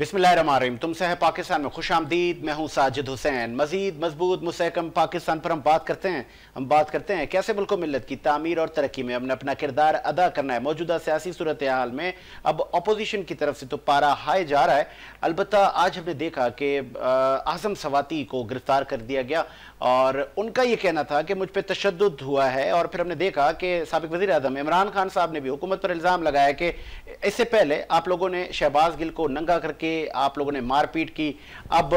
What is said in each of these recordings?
बिस्मिल्लाहिर्रहमानिर्रहीम। तुमसे है पाकिस्तान में खुश आमदीद मैं हूँ साजिद हुसैन। मजीद, मज़बूत मुस्तकम पाकिस्तान पर हम बात करते हैं। हम बात करते हैं कैसे मुल्क मिलत की तामीर और तरक्की में हमने अपना किरदार अदा करना है। मौजूदा सियासी सूरत हाल में अब अपोजिशन की तरफ़ से तो पारा हाई जा रहा है। अलबत् आज हमने देखा कि आज़म सवाती को गिरफ़्तार कर दिया गया और उनका ये कहना था कि मुझ पर तशद हुआ है और फिर हमने देखा कि सबक वजी अजम इमरान खान साहब ने भी हुकूमत पर इल्ज़ाम लगाया कि इससे पहले आप लोगों ने शहबाज गिल को नंगा करके आप लोगों ने मारपीट की। अब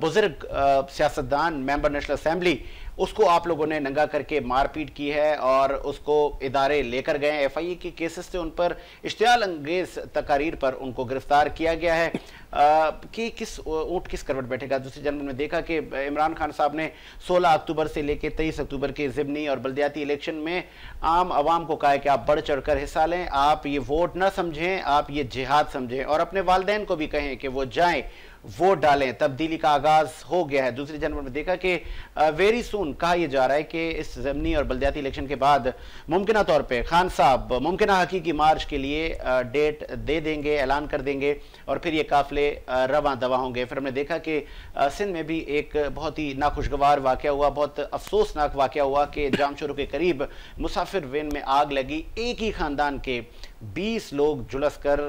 बुज़ुर्ग सियासतदान, मेंबर नेशनल असम्बली उसको आप लोगों ने नंगा करके मारपीट की है और उसको इदारे लेकर गए एफ़ आई ए के केसेस से उन पर। इश्तियाल अंगेज तकारीर पर उनको गिरफ़्तार किया गया है। कि किस ऊँट किस करवट बैठेगा? दूसरे जन्म में देखा कि इमरान खान साहब ने 16 अक्टूबर से लेकर 23 अक्टूबर के ज़िमनी और बल्दियाती इलेक्शन में आम आवाम को कहा कि आप बढ़ चढ़कर हिस्सा लें, आप ये वोट ना समझें, आप ये जिहाद समझें और अपने वालदेन को भी कहें कि वो जाएँ, वोट डालें। तब्दीली का आगाज़ हो गया है। दूसरे जनवरी में देखा कि वेरी सुन कहा यह जा रहा है कि इस जमनी और बल्दियाती इलेक्शन के बाद मुमकिन तौर पर खान साहब मुमकिन हकीकी मार्च के लिए डेट दे देंगे, ऐलान कर देंगे और फिर ये काफिले रवा दवा होंगे। फिर हमने देखा कि सिंध में भी एक बहुत ही नाखुशगवार वाक़ हुआ, बहुत अफसोसनाक वाक़ हुआ कि जामशोरों के करीब मुसाफिर वेन में आग लगी। एक ही ख़ानदान के 20 लोग झुलस कर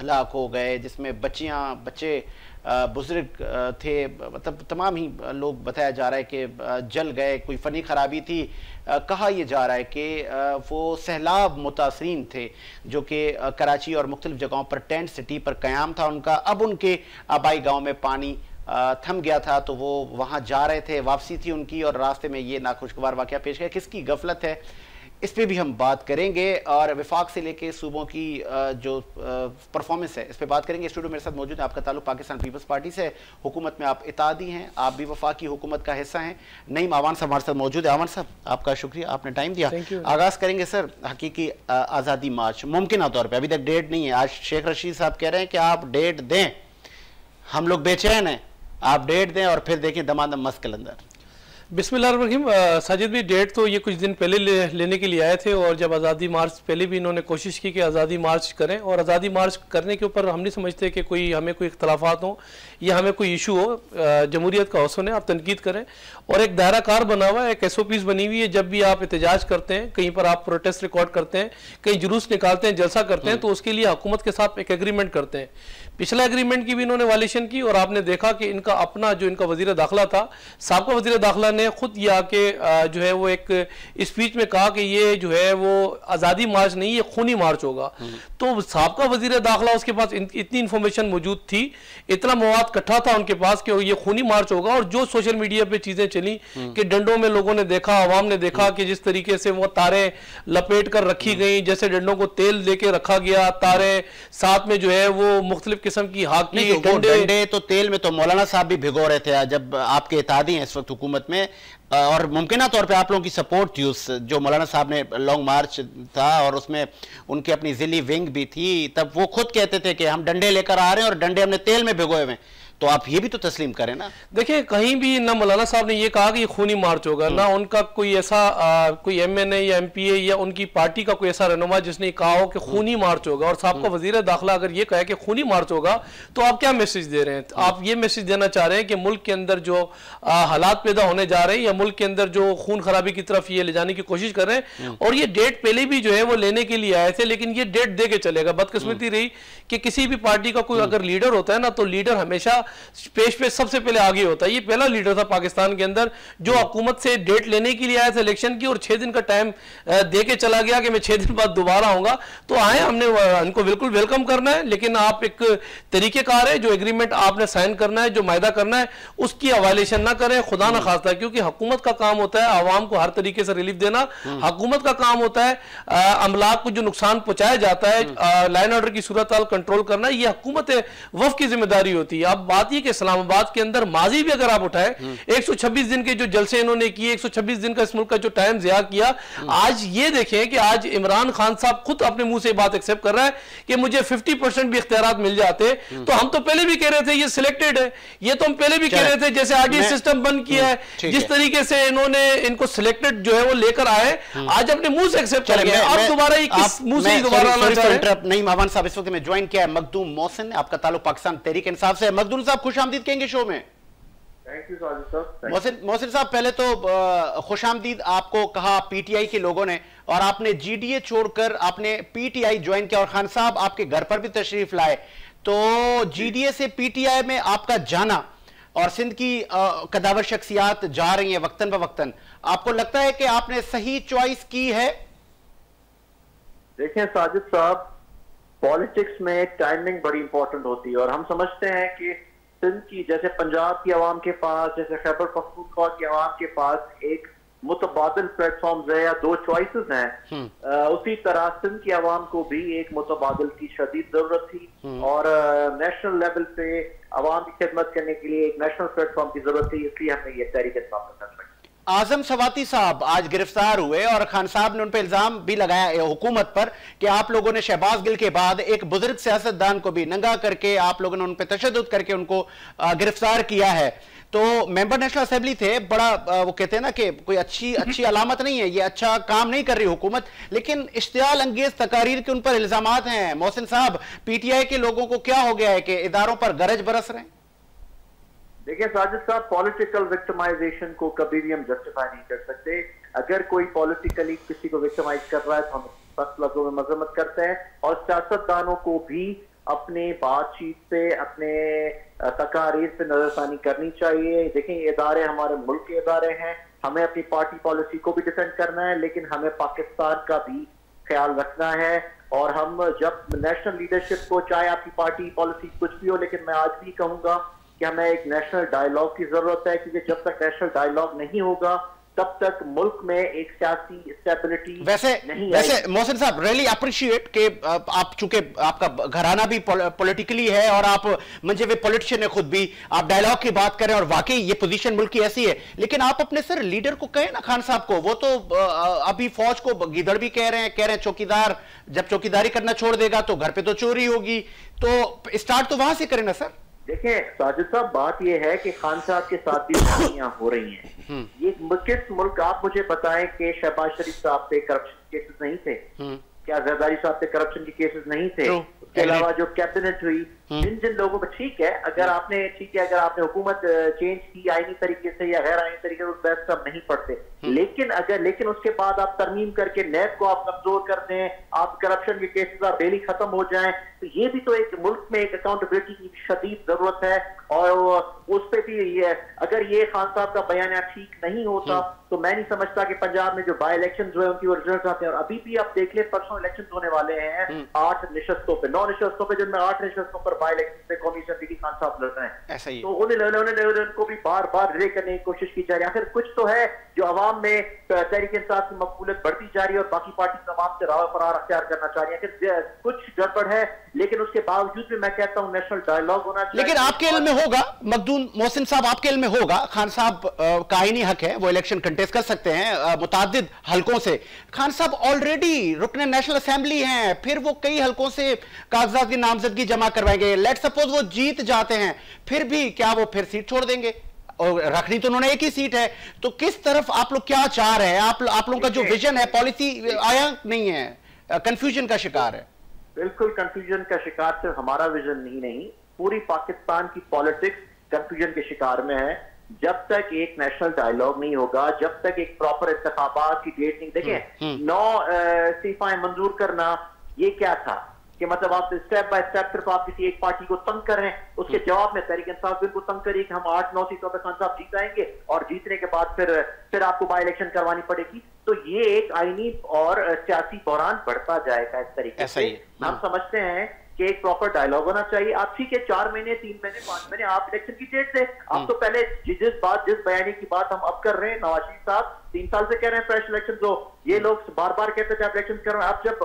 हलाक हो गए, जिसमें बच्चियाँ, बच्चे बुज़ुर्ग थे मतलब तमाम ही लोग बताया जा रहा है कि जल गए, कोई फ़नी खराबी थी। कहा यह जा रहा है कि वो सैलाब मुतासरीन थे, जो कि कराची और मुख्तलिफ़ जगहों पर टेंट, सिटी पर क़्याम था उनका। अब उनके आबाई गाँव में पानी थम गया था तो वो वहाँ जा रहे थे, वापसी थी उनकी और रास्ते में ये नाखुशगवार वाक़ पेश गया किसकी गफलत है? इस पर भी हम बात करेंगे और विफाक से लेके सूबों की जो परफॉर्मेंस है इस पर बात करेंगे। स्टूडियो मेरे साथ मौजूद है आपका ताल्लुक पाकिस्तान पीपल्स पार्टी से हुकूमत में आप इतादी हैं आप भी वफाकी हुकूमत का हिस्सा हैं। नईम आवान साहब हमारे साथ मौजूद है। आवान साहब आपका शुक्रिया आपने टाइम दिया। आगाज़ करेंगे सर हकीकी आज़ादी मार्च। मुमकिन तौर पर अभी तक डेट नहीं है। आज शेख रशीद साहब कह रहे हैं कि आप डेट दें। हम लोग बेचैन हैं। आप डेट दें और फिर देखें दमादम मस्कल अंदर। बिस्मिल्लाहिर्रहमानिर्रहीम साजिद भी डेट तो ये कुछ दिन पहले ले, लेने के लिए आए थे और जब आज़ादी मार्च पहले भी इन्होंने कोशिश की कि आज़ादी मार्च करें और आज़ादी मार्च करने के ऊपर हम नहीं समझते कि कोई हमें कोई इख्तलाफात हों या हमें कोई इशू हो जमहूरीत का हौसन है आप तनकीद करें। और एक दायरा कार बना हुआ है एक एस ओ पीज़ बनी हुई है जब भी आप एहतजाज करते हैं कहीं पर आप प्रोटेस्ट रिकॉर्ड करते हैं कहीं जुलूस निकालते हैं जलसा करते हैं तो उसके लिए हुकूमत के साथ एक एग्रीमेंट करते हैं। पिछला एग्रीमेंट की भी इन्होंने वालेशन की और आपने देखा कि इनका अपना जो इनका वज़ीर दाखिला था, सबका वज़ीर दाखिला ने खुद ये आके जो है वो एक स्पीच में कहा कि ये जो है वो आज़ादी मार्च नहीं, ये खूनी मार्च होगा। तो सबका वज़ीर दाखिला उसके पास इतनी इन्फॉर्मेशन मौजूद थी, इतना मवाद इकट्ठा था उनके पास कि ये खूनी मार्च होगा और जो सोशल मीडिया पर चीज़ें चली कि डंडों में लोगों ने देखा, आवाम ने देखा कि जिस तरीके से वो तारें लपेट कर रखी गई, जैसे डंडों को तेल दे रखा गया, तारे साथ में जो है वो मुख्तलिफ़ किस्म की हाकी तो डंडे तो तेल में तो मौलाना साहब भी भिगो रहे थे जब आपके इतिहादी हैं इस वक्त हुकूमत में। और मुमकिन तौर पे आप लोगों की सपोर्ट थी उस जो मौलाना साहब ने लॉन्ग मार्च था और उसमें उनकी अपनी जिली विंग भी थी तब वो खुद कहते थे कि हम डंडे लेकर आ रहे हैं और डंडे हमने तेल में भिगोए हुए हैं। तो आप ये भी तो तस्लीम करें ना। देखिए कहीं भी ना मौलाना साहब ने ये कहा कि ये खूनी मार्च होगा हम्म। ना उनका कोई ऐसा आ, कोई एमएनए या एमपीए या उनकी पार्टी का कोई ऐसा रहनुमा जिसने कहा हो कि खूनी मार्च होगा। और साहब का हम्म। वज़ीर दाखिला अगर ये कहे कि खूनी मार्च होगा तो आप क्या मैसेज दे रहे हैं? हम्म। आप ये मैसेज देना चाह रहे हैं कि मुल्क के अंदर जो हालात पैदा होने जा रहे हैं या मुल्क के अंदर जो खून खराबी की तरफ़ ये ले जाने की कोशिश कर रहे हैं? और ये डेट पहले भी जो है वो लेने के लिए आए थे लेकिन ये डेट दे के चलेगा। बदकस्मती रही कि किसी भी पार्टी का कोई अगर लीडर होता है ना तो लीडर हमेशा पेश पे सबसे पहले आगे होता है। ये पहला लीडर था पाकिस्तान के अंदर जो हुकूमत से डेट लेने के लिए आया था इलेक्शन की और छह दिन का टाइम दे के चला गया कि मैं छह दिन बाद दोबारा आऊँगा। तो आए हमने उनको बिल्कुल वेलकम करना है लेकिन आप एक तरीकेकार है जो एग्रीमेंट आपने साइन करना है जो मायदा करना है उसकी अवालेशन ना करें खुदा ना खास्ता क्योंकि हुकूमत का काम होता है आवाम को हर तरीके से रिलीफ देना। हुकूमत का काम होता है अमलाक को जो नुकसान पहुँचाया जाता है लाइन ऑर्डर की सूरत कंट्रोल करना यह हुकूमत वफ की ज़िम्मेदारी होती है। अब बात ये कि इस्लामाबाद के अंदर माजी भी अगर आप उठाए 126 दिन के जो जलसे इन्होंने किए 126 दिन का इस मुल्क का जो टाइम जिया किया आज ये देखें कि आज इमरान खान साहब खुद अपने मुँह से बात एक्सेप्ट कर रहा है कि मुझे 50 परसेंट भी इख्तियार मिल जाते। तो हम तो पहले भी कह रहे थे ये सिलेक्टेड है। ये तो हम पहले भी कह रहे थे जैसे आरडी सिस्टम बंद किया है। जिस तरीके से इन्होंने इनको सिलेक्टेड जो है वो लेकर आए आज अपने मुँह से एक्सेप्ट कर अब दोबारा मुँह से दोबारा नहीं मावान साहब इस वक्त में ज्वाइन किया है मखदूम मोहसिन आपका ताल्लुक पाकिस्तान तहरीक इंसाफ से मखदूम साहब खुश आमदीद कहेंगे शो में? मोहसिन साहब पहले तो खुश आमदीद आपको कहा पीटीआई के लोगों ने और आपने जीडीए छोड़कर आपने पीटीआई ज्वाइन किया और खान साहब आपके घर पर भी तशरीफ़ लाए। तो जीडीए से पीटीआई में आपका जाना और सिंध की कदावर शख्सियात जा रही है वक्तन ब वक्तन। आपको लगता है कि आपने सही चॉइस की है? देखें साजिद साहब पॉलिटिक्स में टाइमिंग बड़ी इंपॉर्टेंट होती है और हम समझते हैं कि सिंध की जैसे पंजाब की आवाम के पास जैसे खैबर पखतूनखा की आवाम के पास एक मुतबादल प्लेटफॉर्म है या दो चॉइसेस हैं। हम्म। उसी तरह सिंध की आवाम को भी एक मुतबादल की शदीद ज़रूरत थी। और और नेशनल लेवल पे आवाम की खिदमत करने के लिए एक नेशनल प्लेटफॉर्म की ज़रूरत थी इसलिए हमने ये तहरीक कर का आज़म सवाती साहब आज गिरफ़्तार हुए और खान साहब ने उन पर इल्ज़ाम भी लगाया हुकूमत पर कि आप लोगों ने शहबाज गिल के बाद एक बुज़ुर्ग सियासतदान को भी नंगा करके आप लोगों ने उन पर तशद करके उनको गिरफ़्तार किया है। तो मेंबर नेशनल असेंबली थे, बड़ा वो कहते हैं ना कि कोई अच्छी अच्छी अलामत नहीं है, ये अच्छा काम नहीं कर रही हुकूमत, लेकिन इश्तियाल अंगेज तकारीर के उन पर इल्ज़ाम हैं। मोहसिन साहब, पीटीआई के लोगों को क्या हो गया है कि इदारों पर गरज बरस रहे हैं? देखिए साजिद साहब पॉलिटिकल विक्टमाइजेशन को कभी भी हम जस्टिफाई नहीं कर सकते। अगर कोई पॉलिटिकली किसी को विक्टमाइज कर रहा है तो हम सख्त लफ्जों में मजम्मत करते हैं और सियासतदानों को भी अपने बातचीत पे, अपने तकारीर पे नजरसानी करनी चाहिए। देखें इदारे हमारे मुल्क के इदारे हैं। हमें अपनी पार्टी पॉलिसी को भी डिफेंड करना है, लेकिन हमें पाकिस्तान का भी ख्याल रखना है। और हम जब नेशनल लीडरशिप को, चाहे आपकी पार्टी पॉलिसी कुछ भी हो, लेकिन मैं आज भी कहूँगा कि हमें एक नेशनल डायलॉग की ज़रूरत है? क्योंकि जब तक नेशनल डायलॉग नहीं होगा तब तक मुल्क में एक सियासी स्टेबिलिटी वैसे नहीं वैसे मोहसिन साहब रियली अप्रिशिएट कि आप चूँकि आपका घराना भी पॉलिटिकली है और आप मंजे हुए पॉलिटिशियन है खुद भी आप डायलॉग की बात करें और वाकई ये पोजीशन मुल्क की ऐसी है। लेकिन आप अपने सर लीडर को कहें ना खान साहब को वो तो अभी फौज को गिदड़ भी कह रहे हैं कह रहे हैं चौकीदार जब चौकीदारी करना छोड़ देगा तो घर पे तो चोरी होगी। तो स्टार्ट तो वहाँ से करें ना सर देखें साजिद साहब बात यह है कि खान साहब के साथ भी लड़ाइयाँ हो रही हैं हम्म। ये किस मुल्क आप मुझे बताएँ कि शहबाज शरीफ साहब पे करप्शन केसेस नहीं थे हम्म। क्या जरदारी साहब पे करप्शन के केसेस नहीं थे उसके अलावा जो कैबिनेट हुई। जिन जिन लोगों को ठीक है अगर आपने ठीक है अगर आपने हुकूमत चेंज की आईनी तरीके से या गैर आईनी तरीके से उस बहस सब नहीं पढ़ते। हम्म। लेकिन अगर लेकिन उसके बाद आप तरमीम करके नैब को आप कमज़ोर कर दें आप करप्शन के केसेस आप डेली खत्म हो जाएँ तो ये भी तो एक मुल्क में एक अकाउंटेबिलिटी की शदीद ज़रूरत है और उस पर भी ये अगर ये खान साहब का बयान ठीक नहीं होता हम्म। तो मैं नहीं समझता कि पंजाब में जो बाई इलेक्शन जो है उनकी रिज़ल्ट आते हैं। और अभी भी आप देख ले परसों इलेक्शन होने वाले हैं आठ निशस्तों पर नौ निशस्तों पर जिनमें आठ निशस्तों पर बाई इलेक्शन से कमीशन अशरफ खान साहब लड़ रहे हैं। ऐसा ही तो उन्हें उनको भी बार बार रिले करने की कोशिश की जा रही है। आखिर कुछ तो है जो अवाम में तहरीक इंसाफ की मकबूलियत बढ़ती जा रही है और बाकी पार्टी तमाम से राव फरार अख्तियार करना चाह रही है। कुछ गड़बड़ है लेकिन उसके बावजूद भी मैं कहता हूँ नेशनल डायलॉग होना चाहिए। लेकिन आपके में होगा मखदूम मोहसिन साहब आपके में होगा। खान साहब का ही नहीं हक है वो इलेक्शन कंटेस्ट कर सकते हैं मुताद हलकों से। खान साहब ऑलरेडी रुकने नेशनल असेंबली हैं फिर वो कई हलकों से कागजात की नामजदगी जमा करवाएँगे। लेट सपोज़ वो जीत जाते हैं फिर भी क्या वो फिर सीट छोड़ देंगे? और रखनी तो उन्होंने एक ही सीट है। तो किस तरफ़ आप लोग क्या चाह रहे हैं? आप आप लोगों का जो विजन है पॉलिसी आया नहीं है? कंफ्यूजन का शिकार है। बिल्कुल कंफ्यूजन का शिकार सिर्फ़ हमारा विजन नहीं नहीं। पूरी पाकिस्तान की पॉलिटिक्स कंफ्यूजन के शिकार में है। जब तक एक नेशनल डायलॉग नहीं होगा जब तक एक प्रॉपर इंतबात की डेट नहीं। देखें हम्म, हम्म। नौ इस्तीफाएँ मंजूर करना ये क्या था? कि मतलब आप स्टेप बाय स्टेप सिर्फ़ आप किसी एक पार्टी को तंग कर रहे हैं उसके हम्म। जवाब में तहरीक इंसाफ बिल को तंग करिए कि हम आठ नौ सीटों पर खान साहब जीत आएँगे और जीतने के बाद फिर फिर आपको बाई इलेक्शन करवानी पड़ेगी। तो ये एक आईनी और सियासी बहरान बढ़ता जाएगा इस तरीके से। हम समझते हैं कि एक प्रॉपर डायलॉग होना चाहिए। आप ठीक है चार महीने तीन महीने पाँच महीने आप इलेक्शन की डेट से। आप हम्म। तो पहले जिस बात जिस बयानी की बात हम अब कर रहे हैं नवाज़ शरीफ साहब तीन साल से कह रहे हैं फ्रेश इलेक्शन दो ये लोग बार बार कहते हैं इलेक्शन कर रहे हैं। अब जब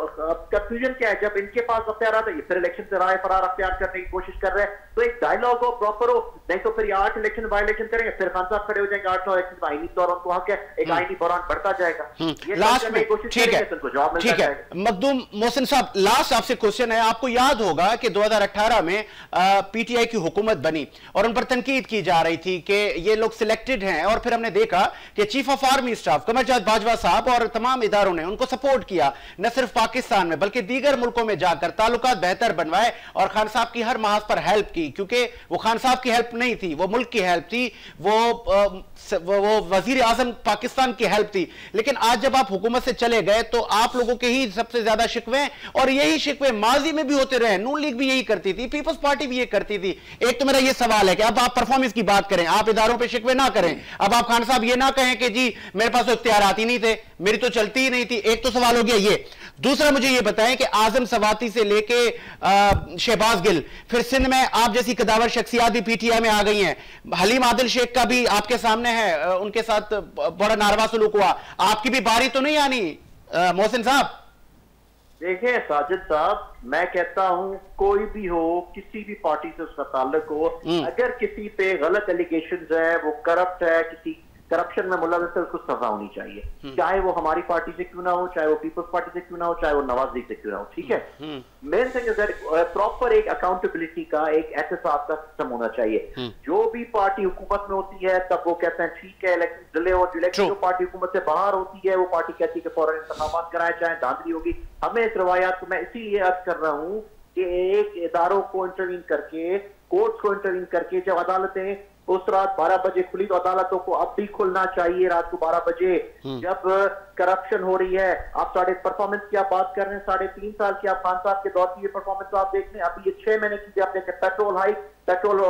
कंफ्यूजन क्या है? जब इनके पास अख्तियार आता है फिर इलेक्शन से राय फरार अख्तियार करने की कोशिश कर रहे हैं। तो एक डायलॉग हो प्रॉपर हो नहीं तो फिर आठ इलेक्शन बाई इलेक्शन करेंगे फिर खान साहब खड़े हो जाएँगे आठ नौ इलेक्शन आईनी दौरान तो हक है एक हम्म। आईनी दौरान बढ़ता जाएगा। लास्ट हम्म। में ठीक है। ठीक है। मखदूम मोहसिन साहब लास्ट आपसे क्वेश्चन है। आपको याद होगा कि 2018 में पीटीआई की हुकूमत बनी और उन पर तनकीद की जा रही थी कि ये लोग सिलेक्टेड हैं और फिर हमने देखा कि चीफ ऑफ़ आर्मी स्टाफ कमरजाद बाजवा साहब और तमाम इदारों ने उनको सपोर्ट किया। न सिर्फ़ पाकिस्तान में बल्कि दीगर मुल्कों में जाकर ताल्लुक बेहतर बनवाए और खान साहब की हर महाज पर हेल्प की क्योंकि वो खान साहब की हेल्प नहीं थी वो मुल्क की हेल्प थी वो, वो वज़ीर आज़म पाकिस्तान की हेल्प थी। लेकिन आज जब आप हुकूमत से चले गए तो आप लोगों के ही सबसे ज़्यादा शिकवे और यही शिकवे माजी में भी होते रहे। नून लीग भी यही करती थी पीपल्स पार्टी भी ये करती थी। एक तो मेरा ये सवाल है कि अब आप परफॉर्मेंस की बात करें आप इधारों पर शिकवे ना करें। अब आप खान साहब ये ना कहें कि जी मेरे पास तो इख्तियार आती नहीं थे मेरी तो चलती ही नहीं थी। एक तो सवाल हो गया ये। दूसरा मुझे ये बताएँ कि आज़म सवाती से लेके शहबाज गिल फिर सिंध में आप जैसी कदावर शख्सियात भी पीटीआई में आ गई हैं। हलीम आदिल शेख का भी आपके सामने है उनके साथ बड़ा नारवा सलूक हुआ। आपकी भी बारी तो नहीं आनी मोहसिन साहब? देखिए साजिद साहब मैं कहता हूँ कोई भी हो किसी भी पार्टी से उसका ताल्लुक हो हम्म। अगर किसी पे गलत एलिगेशन है वो करप्ट है किसी करप्शन में मुलविस है उसको सजा होनी चाहिए। हम्म। चाहे वो हमारी पार्टी से क्यों ना हो चाहे वो पीपल्स पार्टी से क्यों ना हो चाहे वो नवाज़ लीग से क्यों ना हो ठीक है? मेन थिंग अगर प्रॉपर एक अकाउंटेबिलिटी का एक एहतसाब का सिस्टम होना चाहिए। हम्म। जो भी पार्टी हुकूमत में होती है तब वो कहते हैं ठीक है इलेक्शन डिले हो इलेक्शन जो पार्टी हुकूमत से बाहर होती है वो पार्टी कहती है कि फ़ौरन इंतबात कराए जाए धांधली होगी। हमें इस रवायात को मैं इसीलिए अर्ज़ कर रहा हूँ कि एक इदारों को इंटरवीन करके कोर्ट्स को इंटरवीन करके जब अदालतें उस रात 12 बजे खुली तो अदालतों को अब भी खुलना चाहिए रात को 12 बजे। हम्म। जब करप्शन हो रही है आप साढ़े परफॉर्मेंस की आप बात कर रहे हैं साढ़े तीन साल की आप खान साहब के दौर की ये परफॉर्मेंस तो आप देख रहे हैं। अभी ये छह महीने की आप देखें पेट्रोल हाइक पेट्रोल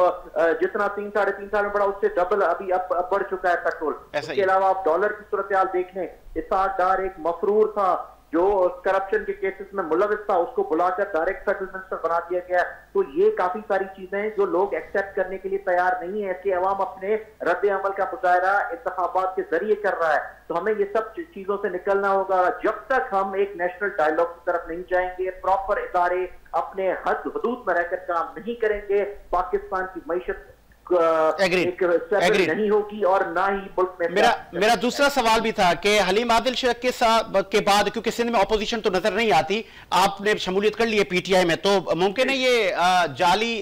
जितना तीन साढ़े तीन साल में बढ़ा उससे डबल अभी अब बढ़ चुका है पेट्रोल इसके अलावा आप डॉलर की सूरत देख लें इसाक डार एक मफरूर था जो करप्शन के केसेस में मुलविस था, उसको बुलाकर डायरेक्ट सेटलमेंट पर बना दिया गया। तो ये काफ़ी सारी चीज़ें जो लोग एक्सेप्ट करने के लिए तैयार नहीं है। कि अवाम अपने रद्द अमल का मुजाहरा इंतबात के ज़रिए कर रहा है। तो हमें ये सब चीज़ों से निकलना होगा। जब तक हम एक नेशनल डायलॉग की तरफ़ नहीं जाएँगे प्रॉपर इदारे अपने हद हदूद में रहकर काम नहीं करेंगे, पाकिस्तान की मीशत नहीं होगी और ना ही मुल्क में मेरा मेरा दूसरा सवाल भी था कि हलीम आदिल शेख के साथ के बाद क्योंकि सिंध में अपोजिशन तो नज़र नहीं आती आपने शमूलियत कर ली है पीटीआई में तो मुमकिन है ये जाली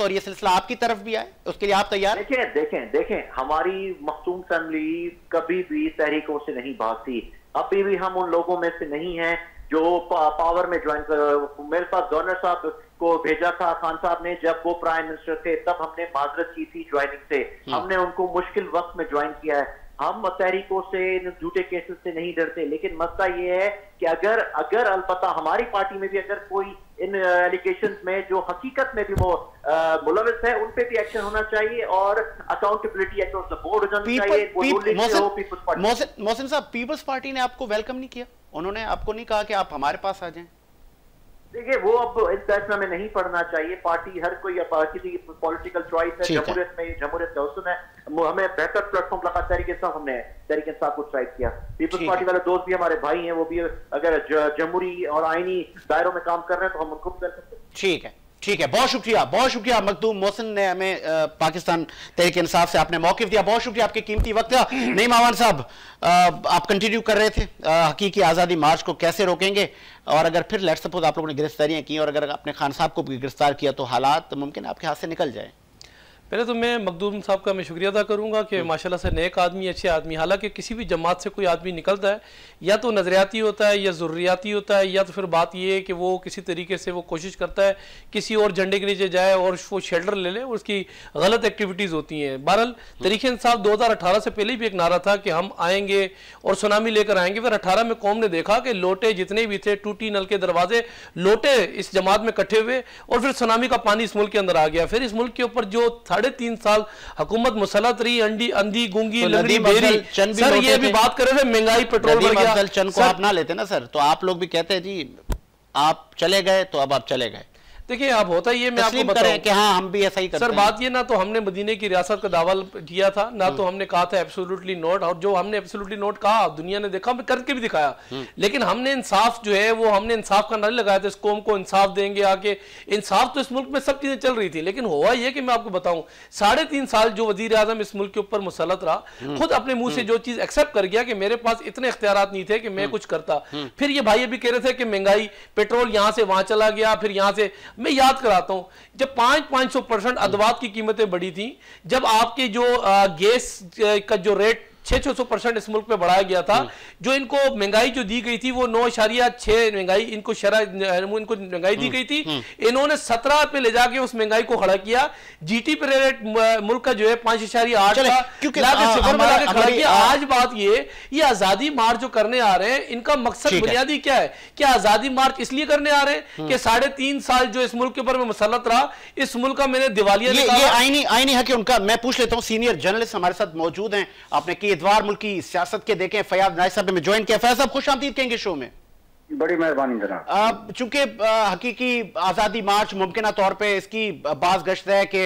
और ये सिलसिला आपकी तरफ़ भी आए? उसके लिए आप तैयार? देखें देखें देखें हमारी मखसूम फैमिली कभी भी तहरीकों से नहीं भागती। अभी भी हम उन लोगों में से नहीं है जो पावर में ज्वाइन मेरे पास गवर्नर साहब को भेजा था। खान साहब ने जब वो प्राइम मिनिस्टर थे तब हमने माजरत की थी ज्वाइनिंग से। हम्म। हमने उनको मुश्किल वक्त में ज्वाइन किया है। हम तहरीकों से झूठे केसेस से नहीं डरते लेकिन मसला ये है कि अगर अगर अलबत्ता हमारी पार्टी में भी अगर कोई इन एलिगेशन में जो हकीकत में भी वो मुलविस है उन पे भी एक्शन होना चाहिए और अकाउंटेबिलिटी द बोर्ड हो जानी चाहिए। मोहसिन साहब पीपल्स पार्टी ने आपको वेलकम नहीं किया? उन्होंने आपको नहीं कहा कि आप हमारे पास आ जाएँ। देखिए वो अब इस फैसला में नहीं पढ़ना चाहिए। पार्टी हर कोई किसी की पॉलिटिकल चॉइस है जमहूरियत में जमहूरियत का हुसन है। हमें बेहतर प्लेटफॉर्म लगा तरीके से हमने तरीके साहब को स्ट्राइक किया। पीपल्स पार्टी वाले दोस्त भी हमारे भाई हैं वो भी अगर जमहूरी और आईनी दायरों में काम कर रहे हैं तो हम उनको भी कर सकते हैं। ठीक है। ठीक है बहुत शुक्रिया बहुत शुक्रिया मखदूम मोहसिन ने हमें पाकिस्तान तहरीक इंसाफ से आपने मौके दिया बहुत शुक्रिया आपके कीमती वक्त का नहीं मावान साहब आप कंटिन्यू कर रहे थे हकीकी आज़ादी मार्च को कैसे रोकेंगे? और अगर फिर लेट सपोज़ आप लोगों ने गिरफ्तारियाँ की और अगर आपने खान साहब को भी गिरफ़्तार किया तो हालात तो मुमकिन आपके हाथ से निकल जाए। पहले तो मैं मखदूम साहब का मैं शुक्रिया अदा करूँगा कि। माशाल्लाह से नेक आदमी, अच्छे आदमी, हालाँकि किसी भी जमात से कोई आदमी निकलता है, या तो नज़रियाती होता है, या ज़रूरियाती होता है, या तो फिर बात ये है कि वो किसी तरीके से वो कोशिश करता है, किसी और झंडे के नीचे जाए और वो शेल्टर ले ले, उसकी गलत एक्टिविटीज़ होती हैं बहरल हम्म। तरीके इंसाफ दो हज़ार अठारह से पहले भी एक नारा था कि हम आएँगे और सुनामी लेकर आएँगे फिर अठारह में कौम ने देखा कि लोटे जितने भी थे, टूटी नल के दरवाजे, लोटे इस जमात में कट्ठे हुए और फिर सुनामी का पानी इस मुल्क के अंदर आ गया फिर इस मुल्क के ऊपर जो साढ़े तीन साल हुकूमत मुसलत रही अंडी अंधी गुंगी तो लंगड़ी बेरी। सर ये भी बात कर रहे थे महँगाई पेट्रोल बढ़ गया। चंद को आप ना लेते ना सर। तो आप लोग भी कहते हैं जी आप चले गए तो अब आप चले गए। देखिए अब होता ही है मैं आपको बताऊँ। कि हाँ हम भी ऐसा ही करते सर बात ये ना तो हमने मदीने की रियासत का दावा किया था ना तो हमने कहा था एब्सोल्युटली नोट और जो हमने एब्सोल्युटली नोट कहा दुनिया ने देखा करके भी दिखाया। लेकिन हमने इंसाफ जो है वो हमने इंसाफ का नहीं लगाया था इस कौम को इंसाफ देंगे आके। इंसाफ तो इस मुल्क में सब चीज़ें चल रही थी लेकिन हुआ यह कि मैं आपको बताऊँ साढ़े तीन साल जो वज़ीर आज़म इस मुल्क के ऊपर मुसलत रहा खुद अपने मुँह से जो चीज़ एक्सेप्ट कर गया कि मेरे पास इतने इख्तियार नहीं थे कि मैं कुछ करता। फिर ये भाई अभी कह रहे थे कि महँगाई पेट्रोल यहाँ से वहाँ चला गया फिर यहाँ से मैं याद कराता हूँ, जब पाँच पाँच सौ परसेंट अदवात की कीमतें बढ़ी थी, जब आपके जो गैस का जो रेट छह छह सौ परसेंट इस मुल्क में बढ़ाया गया था। हम्म। जो इनको महँगाई जो दी गई थी वो नौ इशारिया छह महँगाई इनको शरा इनको महँगाई दी हम्म। गई थी। हम्म। इन्होंने सत्रह पे ले जाके उस महँगाई को खड़ा किया। जीटी पे रेट मुल्क का जो है पाँच इशारिया आठ का आज बात ये ये आज़ादी मार्च जो करने आ रहे हैं इनका मकसद बुनियादी क्या है? क्या आज़ादी मार्च इसलिए करने आ रहे हैं कि साढ़े तीन साल जो इस मुल्क के ऊपर में मुसलत रहा इस मुल्क का मैंने दिवालिया ये आईनी आईनी है कि उनका। मैं पूछ लेता हूँ सीनियर जर्नलिस्ट हमारे साथ मौजूद हैं। आपने की इतवार मुल्क सियासत के देखें फयाज नाय साहब में ज्वाइन किया। फयाज साहब खुश आमदीद कहेंगे शो में। बड़ी मेहरबानी जनाब। चूँकि हकीकी आज़ादी मार्च मुमकिन तौर पे इसकी बाज गश्त है कि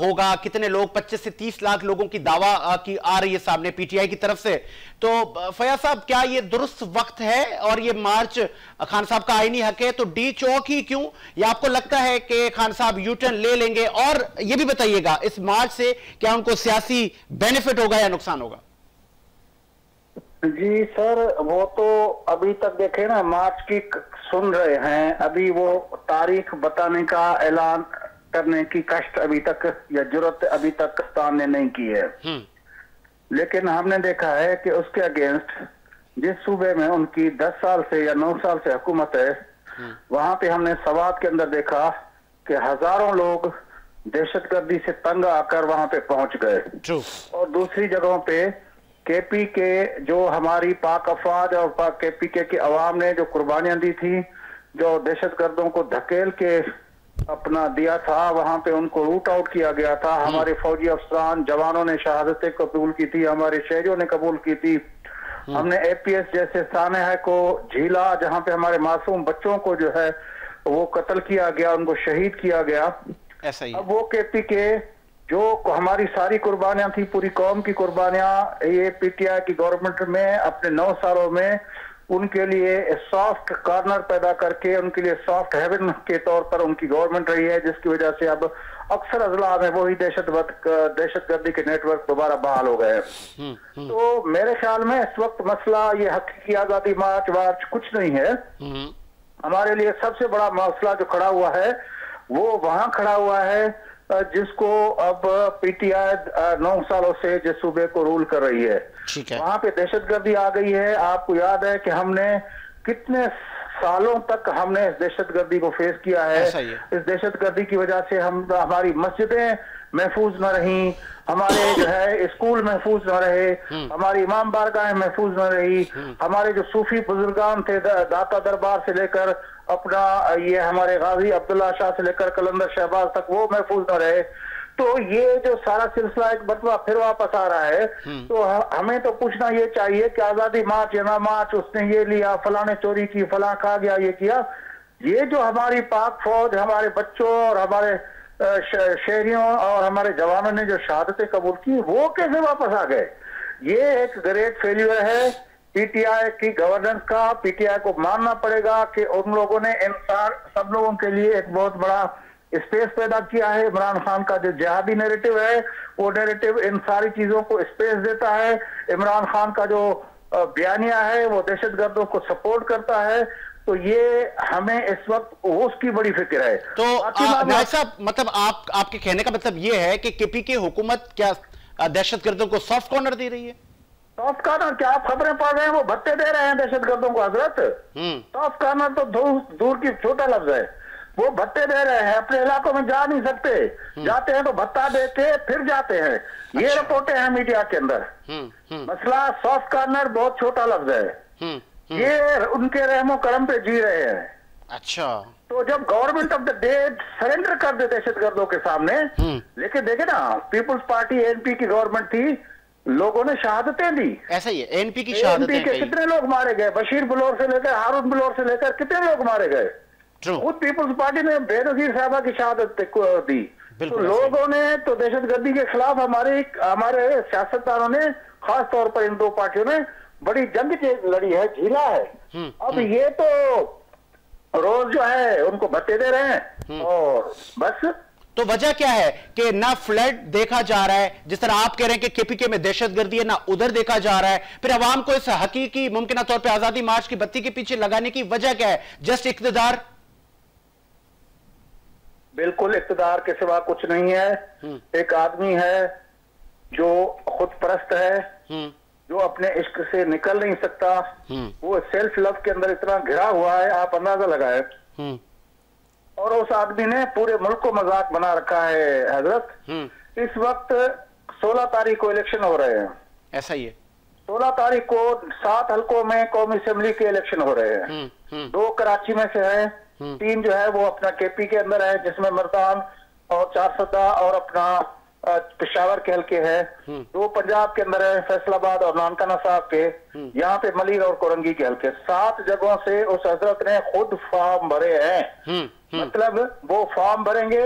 होगा। कितने लोग 25 से 30 लाख लोगों की दावा की आ रही है सामने पीटीआई की तरफ़ से। तो फयाज साहब क्या ये दुरुस्त वक्त है और ये मार्च खान साहब का आईनी हक है? तो डी चौक ही क्यों? या आपको लगता है कि खान साहब यूटर्न ले लेंगे? और ये भी बताइएगा इस मार्च से क्या उनको सियासी बेनिफिट होगा या नुकसान होगा? जी सर वो तो अभी तक देखे ना मार्च की सुन रहे हैं अभी वो तारीख बताने का ऐलान करने की कष्ट अभी तक या ज़रूरत अभी तक कप्तान ने नहीं की है हम्म। लेकिन हमने देखा है कि उसके अगेंस्ट जिस सूबे में उनकी 10 साल से या 9 साल से हुकूमत है हम्म। वहाँ पे हमने सवाद के अंदर देखा कि हज़ारों लोग दहशतगर्दी से तंग आकर वहाँ पे पहुँच गए और दूसरी जगहों पे केपी के जो हमारी पाक अफवाज और पाक केपी के की आवाम ने जो कुर्बानियाँ दी थी जो दहशत गर्दों को धकेल के अपना दिया था वहाँ पे उनको रूट आउट किया गया था हम्म। हमारे फौजी अफसरान जवानों ने शहादतें कबूल की थी हमारे शहरियों ने कबूल की थी हम्म। हमने एपीएस जैसे सानह को झीला जहाँ पे हमारे मासूम बच्चों को जो है वो कत्ल किया गया उनको शहीद किया गया ऐसा ही अब वो केपी के जो हमारी सारी कुर्बानियाँ थी पूरी कौम की कुर्बानियाँ ये पीटीआई की गवर्नमेंट में अपने नौ सालों में उनके लिए सॉफ्ट कॉर्नर पैदा करके उनके लिए सॉफ्ट हेवन के तौर पर उनकी गवर्नमेंट रही है जिसकी वजह से अब अक्सर अजला में वही दहशत दहशत गर्दी के नेटवर्क दोबारा बहाल हो गए हम्म, हम्म। तो मेरे ख्याल में इस वक्त मसला ये हकीकी आज़ादी मार्च वार्च कुछ नहीं है हम्म। हमारे लिए सबसे बड़ा मसला जो खड़ा हुआ है वो वहाँ खड़ा हुआ है जिसको अब पीटीआई नौ सालों से जिस सूबे को रूल कर रही है, है। वहाँ पे दहशतगर्दी आ गई है आपको याद है कि हमने कितने सालों तक हमने इस दहशतगर्दी को फेस किया है है। इस दहशत गर्दी की वजह से हम हमारी मस्जिदें महफूज न रही हमारे जो है स्कूल महफूज न रहे हम्म। हमारी इमाम बारगाहें महफूज न रही हम्म। हमारे जो सूफी बुजुर्गान थे दाता दरबार से लेकर अपना ये हमारे गाजी अब्दुल्ला शाह से लेकर कलंदर शहबाज तक वो महफूज न रहे तो ये जो सारा सिलसिला एक बतवा फिर वापस आ रहा है हम्म। तो हमें तो पूछना ये चाहिए कि आज़ादी मार्च या ना मार्च उसने ये लिया फलाने चोरी की फला खा गया ये किया ये जो हमारी पाक फौज हमारे बच्चों और हमारे शहरियों और हमारे जवानों ने जो शहादतें कबूल की, वो कैसे वापस आ गए? ये एक ग्रेट फेल्यूर है। पीटीआई की गवर्नेंस का पीटीआई को मानना पड़ेगा कि उन लोगों ने इंसान सब लोगों के लिए एक बहुत बड़ा स्पेस पैदा किया है। इमरान खान का जो जिहादी नेरेटिव है, वो नेरेटिव इन सारी चीज़ों को स्पेस देता है। इमरान खान का जो बयानिया है, वो दहशत गर्दों को सपोर्ट करता है। तो ये हमें इस वक्त उसकी बड़ी फ़िक्र है। तो साहब मतलब आप आपके कहने का मतलब ये है कि केपी की हुकूमत क्या दहशत गर्दों को सॉफ्ट कॉर्नर दे रही है? सॉफ्ट कार्नर क्या आप खबरें पा रहे हैं? वो भत्ते दे रहे हैं दहशत गर्दों को हज़रत। सॉफ्ट कॉर्नर तो दूर दूर की छोटा लफ्ज है। वो भत्ते दे रहे हैं अपने इलाकों में जा नहीं सकते। हम्म। जाते हैं तो भत्ता देते फिर जाते हैं। ये अच्छा। रिपोर्टें हैं मीडिया के अंदर। हम्म, मसला सॉफ्ट कॉर्नर बहुत छोटा लफ्ज है। ये उनके रहमो करम पे जी रहे हैं। अच्छा। तो जब government of the day surrender कर दे दहशत गर्दों के सामने लेकिन देखे ना पीपुल्स पार्टी एनपी की गवर्नमेंट थी लोगों ने शहादतें दी। ऐसा ही है एनपी की शहादतें के कितने लोग मारे गए? बशीर बुलोर से लेकर हारून बलोर से लेकर कितने लोग मारे गए? खुद पीपुल्स पार्टी ने बेनजीर साहबा की शहादत दी। तो लोगों ने तो दहशत गर्दी के खिलाफ हमारे हमारे सियासतदानों ने खास तौर पर इन दो पार्टियों ने बड़ी जंग लड़ी है झीला है हम्म, अब हम्म। ये तो रोज जो है उनको भत्ते दे रहे हैं हम्म। और बस तो वजह क्या है कि ना फ्लड देखा जा रहा है जिस तरह आप कह रहे हैं कि केपीके में दहशतगर्दी है ना उधर देखा जा रहा है फिर अवाम को इस हकीकी मुमकिन तौर पर आज़ादी मार्च की बत्ती के पीछे लगाने की वजह क्या है जस्ट इकतदार बिल्कुल इकतदार के सिवा कुछ नहीं है। एक आदमी है जो खुद परस्त है। जो अपने इश्क से निकल नहीं सकता हम्म। वो सेल्फ लव के अंदर इतना घिरा हुआ है आप अंदाज़ा लगाए। और उस आदमी ने पूरे मुल्क को मज़ाक बना रखा है हज़रत। इस वक्त 16 तारीख को इलेक्शन हो रहे हैं। ऐसा ही है। सोलह तारीख को सात हलकों में कौमी असेंबली के इलेक्शन हो रहे हैं। दो कराची में से है। तीन जो है वो अपना केपी के अंदर है जिसमें मरदान और चार सदा और अपना पिशावर के हल्के है। हम्म। दो पंजाब के अंदर है फैसलाबाद और नानकाना साहब के। हम्म। यहाँ पे मलिर और कोरंगी के हल्के। सात जगहों से उस हज़रत ने खुद फॉर्म भरे हैं। मतलब वो फॉर्म भरेंगे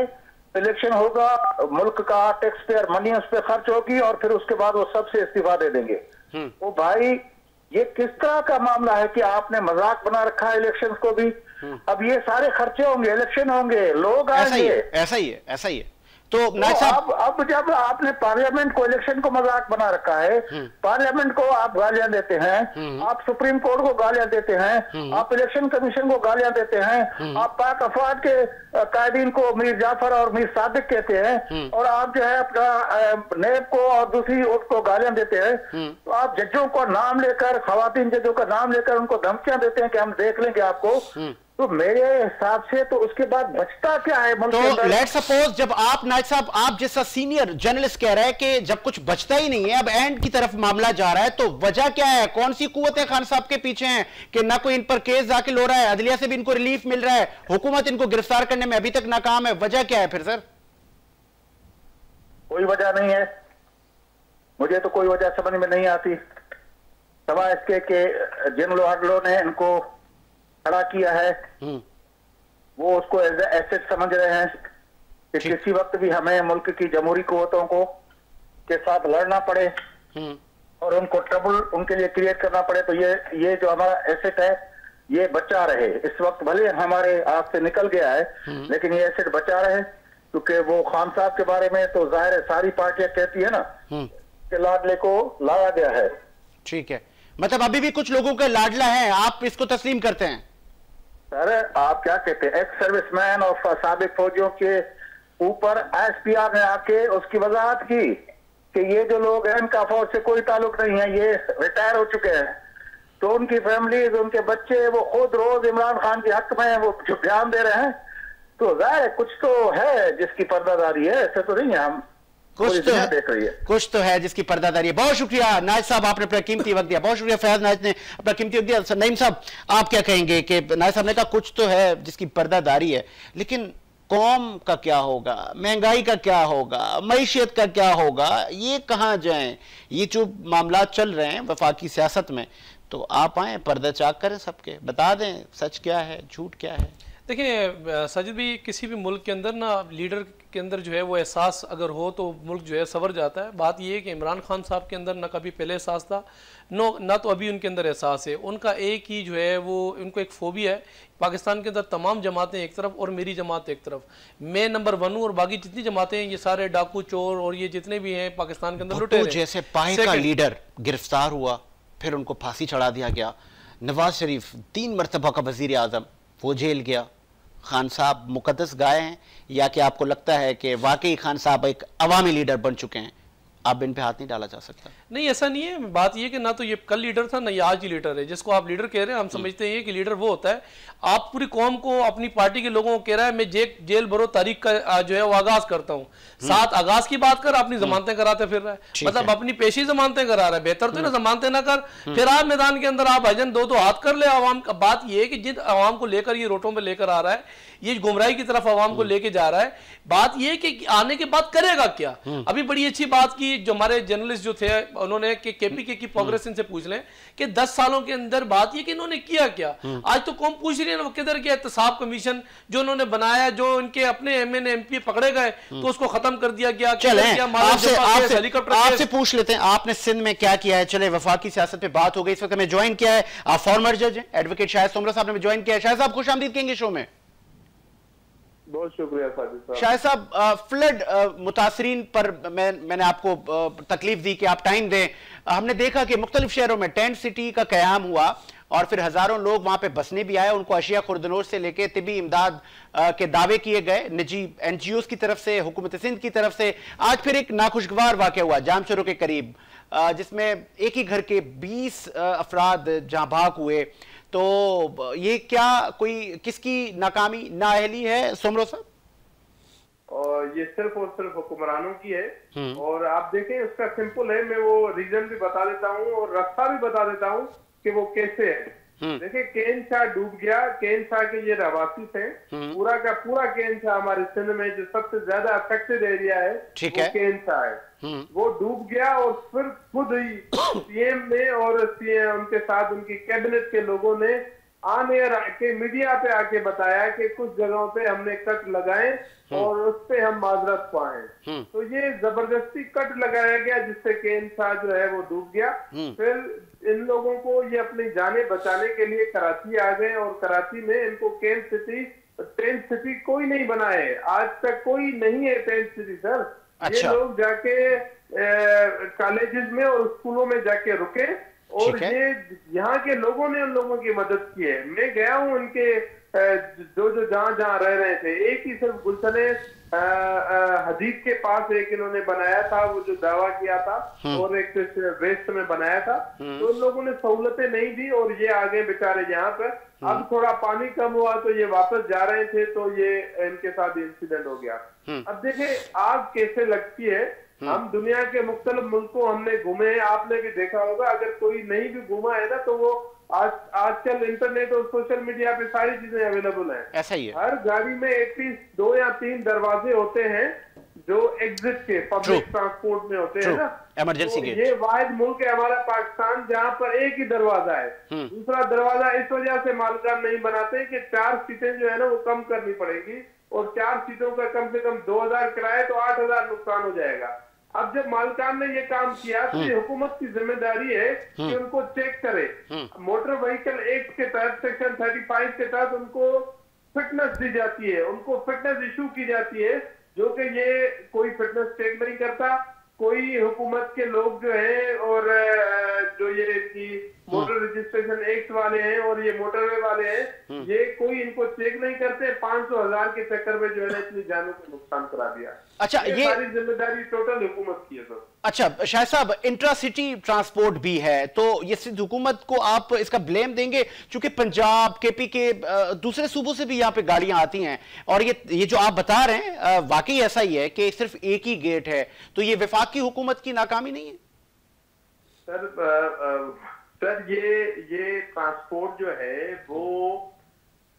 इलेक्शन होगा मुल्क का टैक्स पेयर मनी उस पर खर्च होगी और फिर उसके बाद वो सबसे इस्तीफा दे देंगे। वो भाई ये किस तरह का मामला है कि आपने मज़ाक बना रखा है इलेक्शन को भी? हम्म। अब ये सारे खर्चे होंगे इलेक्शन होंगे लोग आएँगे। ऐसा ही है ऐसा ही है। तो, तो अब अब जब आपने पार्लियामेंट को इलेक्शन को मज़ाक बना रखा है हम्म। पार्लियामेंट को आप गालियाँ देते हैं हम्म। आप सुप्रीम कोर्ट को गालियाँ देते हैं आप इलेक्शन कमीशन को गालियाँ देते हैं आप पाक अफवाद के कायदीन को मीर जाफ़र और मीर सादिक कहते हैं और आप जो है अपना नेब को और दूसरी को गालियाँ देते हैं तो आप जजों को नाम लेकर खातन जजों का नाम लेकर उनको धमकियाँ देते हैं कि हम देख लेंगे आपको। तो मेरे हिसाब से तो उसके बाद बचता क्या है? तो लेट सपोज़ जब आप नायक साहब आप जैसा सीनियर जर्नलिस्ट कह रहे हैं कि जब कुछ बचता ही नहीं है अब एंड की तरफ़ मामला जा रहा है तो वजह क्या है? कौन सी कुत खान साहब के पीछे हैं कि ना कोई इन पर केस दाखिल हो रहा है अदलिया से भी इनको रिलीफ मिल रहा है हुकूमत इनको गिरफ़्तार करने में अभी तक नाकाम है वजह क्या है फिर सर कोई वजह नहीं है। मुझे तो कोई वजह समझ में नहीं आती। सवा इसके के जिन लोग ने इनको खड़ा किया है। हम्म। वो उसको एज एसेट समझ रहे हैं कि किसी वक्त भी हमें मुल्क की जमहूरी कुतों को के साथ लड़ना पड़े हम्म। और उनको ट्रबल उनके लिए क्रिएट करना पड़े तो ये ये जो हमारा एसेट है ये बचा रहे। इस वक्त भले हमारे हाथ से निकल गया है हम्म। लेकिन ये एसेट बचा रहे क्योंकि वो खान साहब के बारे में तो ज़ाहिर है सारी पार्टियाँ कहती है ना कि लाडले को लाया गया है। ठीक है। मतलब अभी भी कुछ लोगों का लाडला है आप इसको तस्लीम करते हैं। सर, आप क्या कहते हैं? एक्स सर्विसमैन और सबक फौजियों के ऊपर एसपीआर ने आके उसकी वजाहत की कि ये जो लोग हैं, इनका फौज से कोई ताल्लुक नहीं है, ये रिटायर हो चुके हैं। तो उनकी फैमिली उनके बच्चे, वो खुद रोज इमरान खान के हक में वो जो ध्यान दे रहे हैं। तो ज़ाहिर कुछ तो है जिसकी पर्दादारी है, ऐसे तो नहीं है हम। कुछ तो है कुछ तो है जिसकी पर्दादारी है। बहुत शुक्रिया नायज साहब आपने अपना कीमती वक्त दिया। बहुत शुक्रिया फैज नायज ने अपना कीमती वक्त दिया। नईम साहब आप क्या कहेंगे कि नायज साहब ने कहा कुछ तो है जिसकी पर्दादारी है लेकिन कौम का क्या होगा? महँगाई का क्या होगा? मीशत का क्या होगा? ये कहाँ जाए? ये जो मामला चल रहे हैं वफाकी सियासत में तो आप आए पर्दा चाक करें सबके। बता दें सच क्या है झूठ क्या है? देखिए सजिद भी किसी भी मुल्क के अंदर ना लीडर के अंदर जो है वो एहसास अगर हो तो मुल्क जो है सवर जाता है। बात ये है कि इमरान खान साहब के अंदर ना कभी पहले एहसास था नो ना तो अभी उनके अंदर एहसास है। उनका एक ही जो है वो उनको एक फोबिया है पाकिस्तान के अंदर तमाम जमातें एक तरफ़ और मेरी जमात एक तरफ़। मैं नंबर वन हूँ और बाकी जितनी जमातें हैं ये सारे डाकू चोर और ये जितने भी हैं पाकिस्तान के अंदर लुटे जैसे पाए का लीडर गिरफ़्तार हुआ फिर उनको फांसी चढ़ा दिया गया। नवाज़ शरीफ तीन मरतबा का वज़ीर आज़म वो जेल गया। खान साहब मुकदस गाय हैं, या कि आपको लगता है कि वाकई खान साहब एक अवामी लीडर बन चुके हैं? आप इन पे हाथ नहीं डाला जा सकता। नहीं ऐसा नहीं है। बात ये कि ना तो ये कल लीडर था ना ये आज ही लीडर है। जिसको आप लीडर कह रहे हैं हम हम्म। समझते हैं कि लीडर वो होता है। आप पूरी कौम को अपनी पार्टी के लोगों को कह रहा है मैं जे, जेल भरो तारीख का जो है वो आगाज़ करता हूँ। हम्म। सात आगाज़ की बात कर अपनी हम्म। जमानतें कराते फिर रहा है। मतलब अपनी पेशी जमानतें करा रहा है। बेहतर तो ना जमानतें ना कर। फिर आप मैदान के अंदर आप भाईजन दो दो हाथ कर ले आवाम का। बात यह है कि जिन आवाम को लेकर ये रोटों पर लेकर आ रहा है ये गुमराही की तरफ़ आवाम को लेके जा रहा है। बात यह कि आने के बाद करेगा क्या? अभी बड़ी अच्छी बात की कि जो हमारे जर्नलिस्ट जो थे उन्होंने कि केपीके की प्रोग्रेस इनसे पूछ लें कि दस सालों के अंदर बात ये कि इन्होंने किया क्या? आज तो कौन पूछ रही है वो किधर गया? एहतसाब कमीशन जो उन्होंने बनाया जो इनके अपने एम एन एम पी पकड़े गए तो उसको खत्म कर दिया गया आपसे पूछ लेते हैं आपने सिंध में क्या किया है? चले वफाकी सियासत पे बात हो गई इस वक्त हमें ज्वाइन किया है। आप फॉर्मर जज एडवोकेट शायद सोमरा साहब ने ज्वाइन किया है। शायद साहब खुश आमदीद कहेंगे शो में। बहुत शुक्रिया शायद साहब। फ्लड मुतासरीन पर मैं, मैंने आपको तकलीफ़ दी कि आप टाइम दें। हमने देखा कि मुख्तलिफ़ शहरों में टेंट सिटी का क्याम हुआ और फिर हज़ारों लोग वहाँ पे बसने भी आए, उनको अशिया खुर्दनोश से लेके तिबी इमदाद के दावे किए गए। निजी एन जी की तरफ़ से, हुकूमत सिंध की तरफ़ से आज फिर एक नाखुशगवार वाक़ हुआ जामचोरों के करीब जिसमें एक ही घर के बीस अफराद जहाँ भाग हुए। तो ये क्या कोई किसकी नाकामी नाअहली है सोमरो साहब और ये सिर्फ़ और सिर्फ़ हुक्मरानों की है हम्म। और आप देखें उसका सिंपल है मैं वो रीजन भी बता देता हूँ और रास्ता भी बता देता हूँ कि वो कैसे है हम्म। देखिए केन शाह डूब गया केन शाह के ये रवासी थे हम्म। पूरा का पूरा केन शाह हमारे सिंध में जो सबसे ज़्यादा अफेक्टेड एरिया है ठीक है केन शाह है। वो डूब गया और फिर खुद ही सीएम ने और सीएम उनके साथ उनकी कैबिनेट के लोगों ने आन एयर आके मीडिया पे आके बताया कि कुछ जगहों पे हमने कट लगाए और उस पे हम माजरत पाए। तो ये ज़बरदस्ती कट लगाया गया जिससे केन शाह जो है वो डूब गया। फिर इन लोगों को ये अपनी जाने बचाने के लिए कराची आ गए और कराची में इनको केन सिटी टेंट सिटी कोई नहीं बनाए। आज तक कोई नहीं है टेंट सिटी सर। अच्छा। ये लोग जाके कॉलेजेस में और स्कूलों में जाके रुके और ये यहाँ के लोगों ने उन लोगों की मदद की है मैं गया हूँ उनके जो जो जहाँ जहाँ रह रहे थे एक ही सिर्फ़ गुलशन हदीद के पास एक इन्होंने बनाया था वो जो दावा किया था हम्म। और एक वेस्ट में बनाया था हम्म। तो उन लोगों ने सहूलतें नहीं दी और ये आगे बेचारे यहाँ पर। अब थोड़ा पानी कम हुआ तो ये वापस जा रहे थे तो ये इनके साथ इंसिडेंट हो गया। अब देखे आग कैसे लगती है हम दुनिया के मुख्तलिफ़ मुल्कों हमने घूमे हैं आपने भी देखा होगा अगर कोई नहीं भी घूमा है ना तो वो आज आजकल इंटरनेट और सोशल मीडिया पे सारी चीज़ें अवेलेबल हैं। ऐसा ही है। हर गाड़ी में एटलीस्ट दो या तीन दरवाजे होते हैं जो एग्जिट के पब्लिक ट्रांसपोर्ट में होते हैं ना इमरजेंसी तो ये वाहिद मुल्क है हमारा पाकिस्तान जहाँ पर एक ही दरवाज़ा है। हम्म। दूसरा दरवाज़ा इस वजह से मालकान नहीं बनाते कि चार सीटें जो है ना वो कम करनी पड़ेगी। और चार सीटों का कम से कम दो हज़ार किराए तो आठ हज़ार नुकसान हो जाएगा। अब जब मालकान ने ये काम किया तो ये हम्म। हुकूमत की ज़िम्मेदारी है कि हम्म। उनको चेक करे। मोटर व्हीकल एक्ट के तहत सेक्शन 35 के तहत उनको फिटनेस दी जाती है। उनको फिटनेस इशू की जाती है। जो कि ये कोई फिटनेस चेक नहीं करता कोई हुकूमत के लोग जो है और जो ये की मोटर रजिस्ट्रेशन एक्ट वाले हैं और ये मोटरवे वाले हैं हम्म। ये कोई इनको चेक नहीं करते पाँच सौ हज़ार के चक्कर में जो है ना इतनी जानों को नुकसान करा दिया। अच्छा ये, ये सारी ज़िम्मेदारी टोटल हुकूमत की है सर। अच्छा शायद साहब इंट्रा सिटी ट्रांसपोर्ट भी है तो ये सिर्फ़ हुकूमत को आप इसका ब्लेम देंगे? क्योंकि पंजाब केपी के दूसरे सूबों से भी यहाँ पे गाड़ियाँ आती हैं और ये ये जो आप बता रहे हैं वाकई ऐसा ही है कि सिर्फ़ एक ही गेट है तो ये विफाक की हुकूमत की नाकामी नहीं है सर सर ये ये ट्रांसपोर्ट जो है वो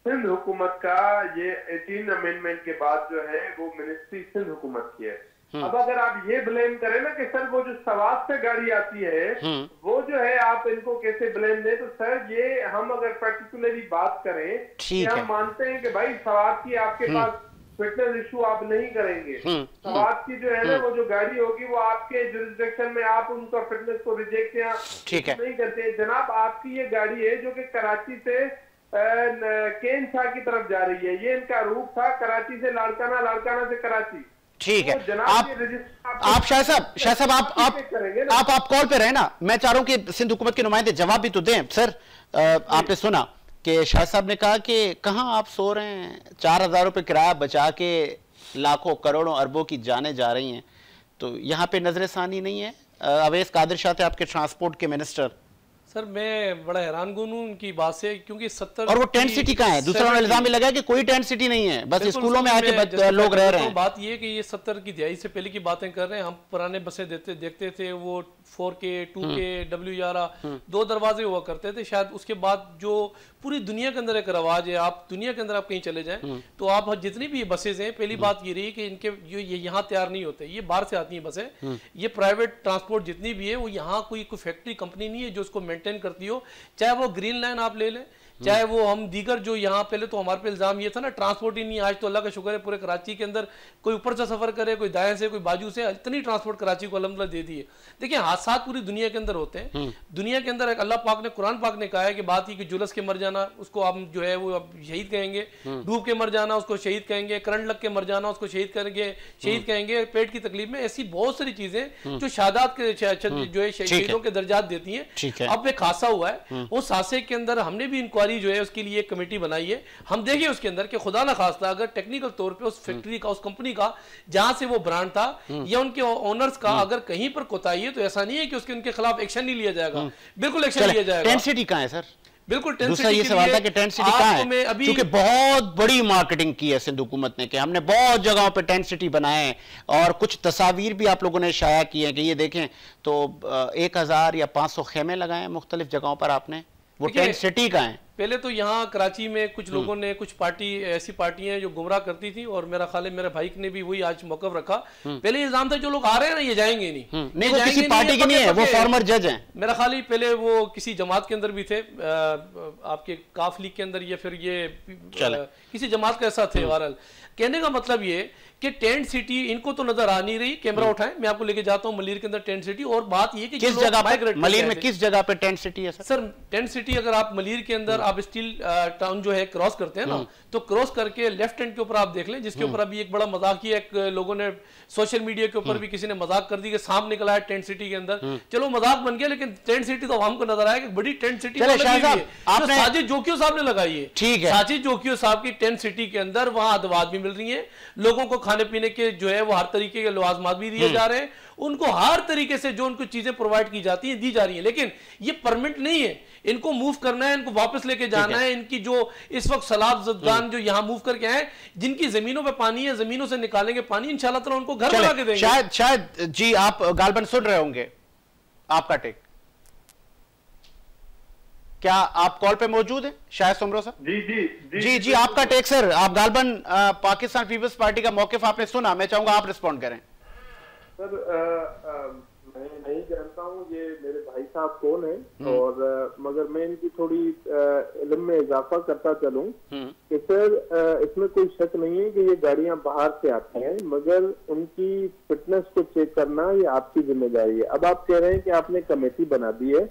सिंध हुकूमत का ये एटीन अमेंडमेंट के बाद जो है वो मिनिस्ट्री सिंध हुकूमत की है हम्म। अब अगर आप ये ब्लेम करें ना कि सर वो जो सवाब से गाड़ी आती है हम्म। वो जो है आप इनको कैसे ब्लेम दें तो सर ये हम अगर पर्टिकुलरली बात करें कि हम मानते हैं कि भाई सवाब की आपके हम्म। पास फिटनेस इशू आप नहीं करेंगे। सवाब की जो है ना वो जो गाड़ी होगी वो आपके जुरिस्डिक्शन में आप उनका फिटनेस को रिजेक्ट या ठीक है। नहीं करते। जनाब आपकी ये गाड़ी है जो कि कराची से केन शाह की तरफ़ जा रही है। ये इनका रूट था कराची से लाड़काना लाड़काना से कराची। ठीक है। तो आप आप शाह साहब शाह साहब आप आप आप आप कॉल पे रहे ना। मैं चाह रहा हूँ कि सिंध हुकूमत के नुमाइंदे जवाब भी तो दें। सर आपने सुना। कि शाह साहब ने कहा कि कहाँ आप सो रहे हैं? चार हज़ार रुपये किराया बचा के लाखों, करोड़ों अरबों की जाने जा रही हैं। तो यहाँ पे नज़र नहीं है। अवेश कादिर शाह थे आपके ट्रांसपोर्ट के मिनिस्टर। सर मैं बड़ा हैरान गुन हूँ उनकी बात से क्योंकि सत्तर और वो टेंट सिटी कहाँ है दूसरा इल्ज़ाम भी लगा कि कोई टेंट सिटी नहीं है बस स्कूलों में आके लोग रह रहे हैं बात ये कि ये सत्तर की दिहाई से पहले की बातें कर रहे हैं हम पुराने बसें देते देखते थे वो फोर के टू के डब्ल्यू ग्यारह दो दरवाजे हुआ करते थे शायद उसके बाद जो पूरी दुनिया के अंदर एक रवाज है आप दुनिया के अंदर आप कहीं चले जाएँ हम्म। तो आप जितनी भी बसेज हैं पहली हम्म। बात ये रही कि इनके ये यहाँ तैयार नहीं होते ये बाहर से आती हैं बसें हम्म। ये प्राइवेट ट्रांसपोर्ट जितनी भी है वो यहाँ कोई कोई फैक्ट्री कंपनी नहीं है जो उसको मेंटेन करती हो चाहे वो ग्रीन लाइन आप ले लें चाहे वो हम दीगर जो यहाँ पहले तो हमारे पे इल्ज़ाम ये था ना ट्रांसपोर्ट ही नहीं आज तो अल्लाह का शुक्र है पूरे कराची के अंदर कोई ऊपर से सफ़र करे कोई दाएँ से कोई बाजू से इतनी ट्रांसपोर्ट कराची को अलहमद दे दी है देखिए हादसा पूरी दुनिया के अंदर होते हैं। हम्म। दुनिया के अंदर अल्लाह पाक ने कुरान पाक ने कहा है कि बात ही कि जुलस के मर जाना उसको हम जो है वो आप शहीद कहेंगे। हम्म। डूब के मर जाना उसको शहीद कहेंगे। करंट लग के मर जाना उसको शहीद करेंगे शहीद हम्म। कहेंगे। पेट की तकलीफ़ में ऐसी बहुत सारी चीज़ें जो शादात के जो है शहीदों के दर्जात देती है। अब एक हादसा हुआ है। उस हादसे के अंदर हमने भी इंक्वायरी जो है उसके लिए कमेटी बनाई है। हम देखें उसके अंदर कि खुदा ना खास्ता अगर टेक्निकल तौर पे उस फैक्ट्री का उस कंपनी का जहाँ से वो ब्रांड था हम्म। या उनके ओनर्स का हम्म। अगर कहीं पर कोताही है तो ऐसा नहीं है कि उसके उनके खिलाफ एक्शन नहीं लिया जाएगा। हम्म। बिल्कुल एक्शन लिया जाएगा। है सर? बिल्कुल दूसरा ये सवाल था कि टेंट सिटी कहाँ है? अभी क्योंकि बहुत बड़ी मार्केटिंग की है सिंध हुकूमत ने कि हमने बहुत जगहों पे टेंट सिटी बनाए हैं। और कुछ तस्वीर भी आप लोगों ने शाया की है कि ये देखें तो एक हज़ार या पाँच सौ खेमे लगाए हैं मुख्तलिफ़ जगहों पर आपने। वो टेंट सिटी का है। पहले तो यहाँ कराची में कुछ लोगों हम्म। ने कुछ पार्टी ऐसी पार्टियाँ जो गुमराह करती थी और मेरा ख्याल मेरे भाई ने भी वही आज मौकव रखा। हम्म। पहले इल्ज़ाम था जो लोग आ रहे हैं ना ये जाएँगे नहीं। हम्म। नहीं वो किसी पार्टी के नहीं है वो फॉर्मर जज हैं। मेरा ख्याल पहले वो किसी जमात के अंदर भी थे आपके काफ लीग के अंदर या फिर ये किसी जमात का ऐसा थे वारल कहने का मतलब ये कि टेंट सिटी इनको तो नज़र आ नहीं रही कैमरा हम्म। उठाएँ। मैं आपको लेके जाता हूँ मलिर के अंदर टेंट सिटी और बात ये कि किस जगह पे मलिर में किस जगह पे टेंट सिटी है सर? सर टेंट सिटी अगर आप मलिर के अंदर हम्म। आप स्टील टाउन जो है क्रॉस करते हैं ना हम्म। तो क्रॉस करके लेफ़्ट हैंड के ऊपर आप देख लें जिसके ऊपर अभी एक बड़ा मज़ाक किया एक लोगों ने सोशल मीडिया के ऊपर भी किसी ने मज़ाक कर दी कि सांप निकला है टेंट सिटी के अंदर। चलो मज़ाक बन गया लेकिन टेंट सिटी तो हमको नज़र आया कि बड़ी टेंट सिटी साजिद जोकियो साहब ने लगाई है। ठीक है। साजिद जोकियो साहब की टेंट सिटी के अंदर वहाँ अदवाद भी मिल रही है। लोगों को खाने पीने के जो है वो हर तरीके के लवाजमात भी दिए हम्म। जा रहे हैं। उनको हर तरीके से जो उनको चीज़ें प्रोवाइड की जाती हैं दी जा रही हैं। लेकिन ये परमिट नहीं है। इनको मूव करना है इनको वापस लेके जाना है। इनकी जो इस वक्त सलाब जदगान हम्म। जो यहाँ मूव करके आए जिनकी जमीनों पे पानी है जमीनों से निकालेंगे पानी इंशाल्लाह उनको घर बना के देंगे। शायद शायद जी आप गालबन सुन रहे होंगे। आपका टेक क्या आप कॉल पे मौजूद हैं? शायद सुमरो सर? जी जी जी जी, जी आपका टेक सर आप गालबन पाकिस्तान पीपल्स पार्टी का मौके आपने सुना मैं चाहूँगा आप रिस्पॉन्ड करें। सर आ, आ, मैं नहीं जानता हूँ ये मेरे भाई साहब कौन है? हम्म। और आ, मगर मैं इनकी थोड़ी इलम में इजाफा करता चलूँ हम्म। कि सर इसमें कोई शक नहीं है कि ये गाड़ियाँ बाहर से आती हैं मगर उनकी फिटनेस को चेक करना ये आपकी ज़िम्मेदारी है। अब आप कह रहे हैं कि आपने कमेटी बना दी है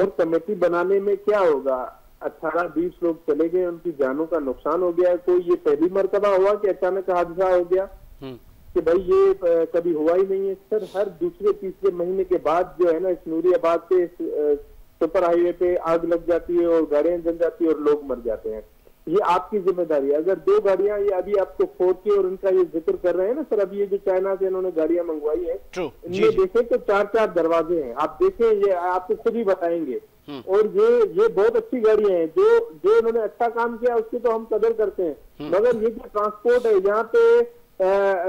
और कमेटी बनाने में क्या होगा? अठारह बीस लोग चले गए उनकी जानों का नुकसान हो गया। कोई ये पहली मरतबा हुआ कि अचानक हादसा हो गया हम्म। कि भाई ये कभी हुआ ही नहीं है। सर हर दूसरे तीसरे महीने के बाद जो है ना इस नूरियाबाद पे सुपर हाईवे पे आग लग जाती है और गाड़ियाँ जल जाती है और लोग मर जाते हैं। ये आपकी ज़िम्मेदारी है। अगर दो गाड़ियाँ ये अभी आपको फोर के और उनका ये ज़िक्र कर रहे हैं ना सर अभी ये जो चाइना से इन्होंने गाड़ियाँ मंगवाई है इनमें देखें तो चार चार दरवाजे हैं। आप देखें ये आपको खुद ही बताएँगे। हम्म। और ये ये बहुत अच्छी गाड़ियाँ हैं। जो जो इन्होंने अच्छा काम किया उसकी तो हम कदर करते हैं। हम्म। मगर ये जो ट्रांसपोर्ट है यहाँ पे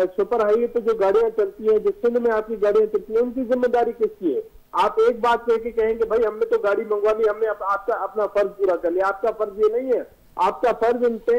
सुपर हाईवे पे जो गाड़ियाँ चलती है जो सिंध में आपकी गाड़ियाँ चलती है उनकी ज़िम्मेदारी किसकी है? आप एक बात कह के कहेंगे भाई हमने तो गाड़ी मंगवा ली हमने आपका अपना फ़र्ज़ पूरा कर लिया। आपका फ़र्ज़ ये नहीं है। आपका फ़र्ज़ इन पे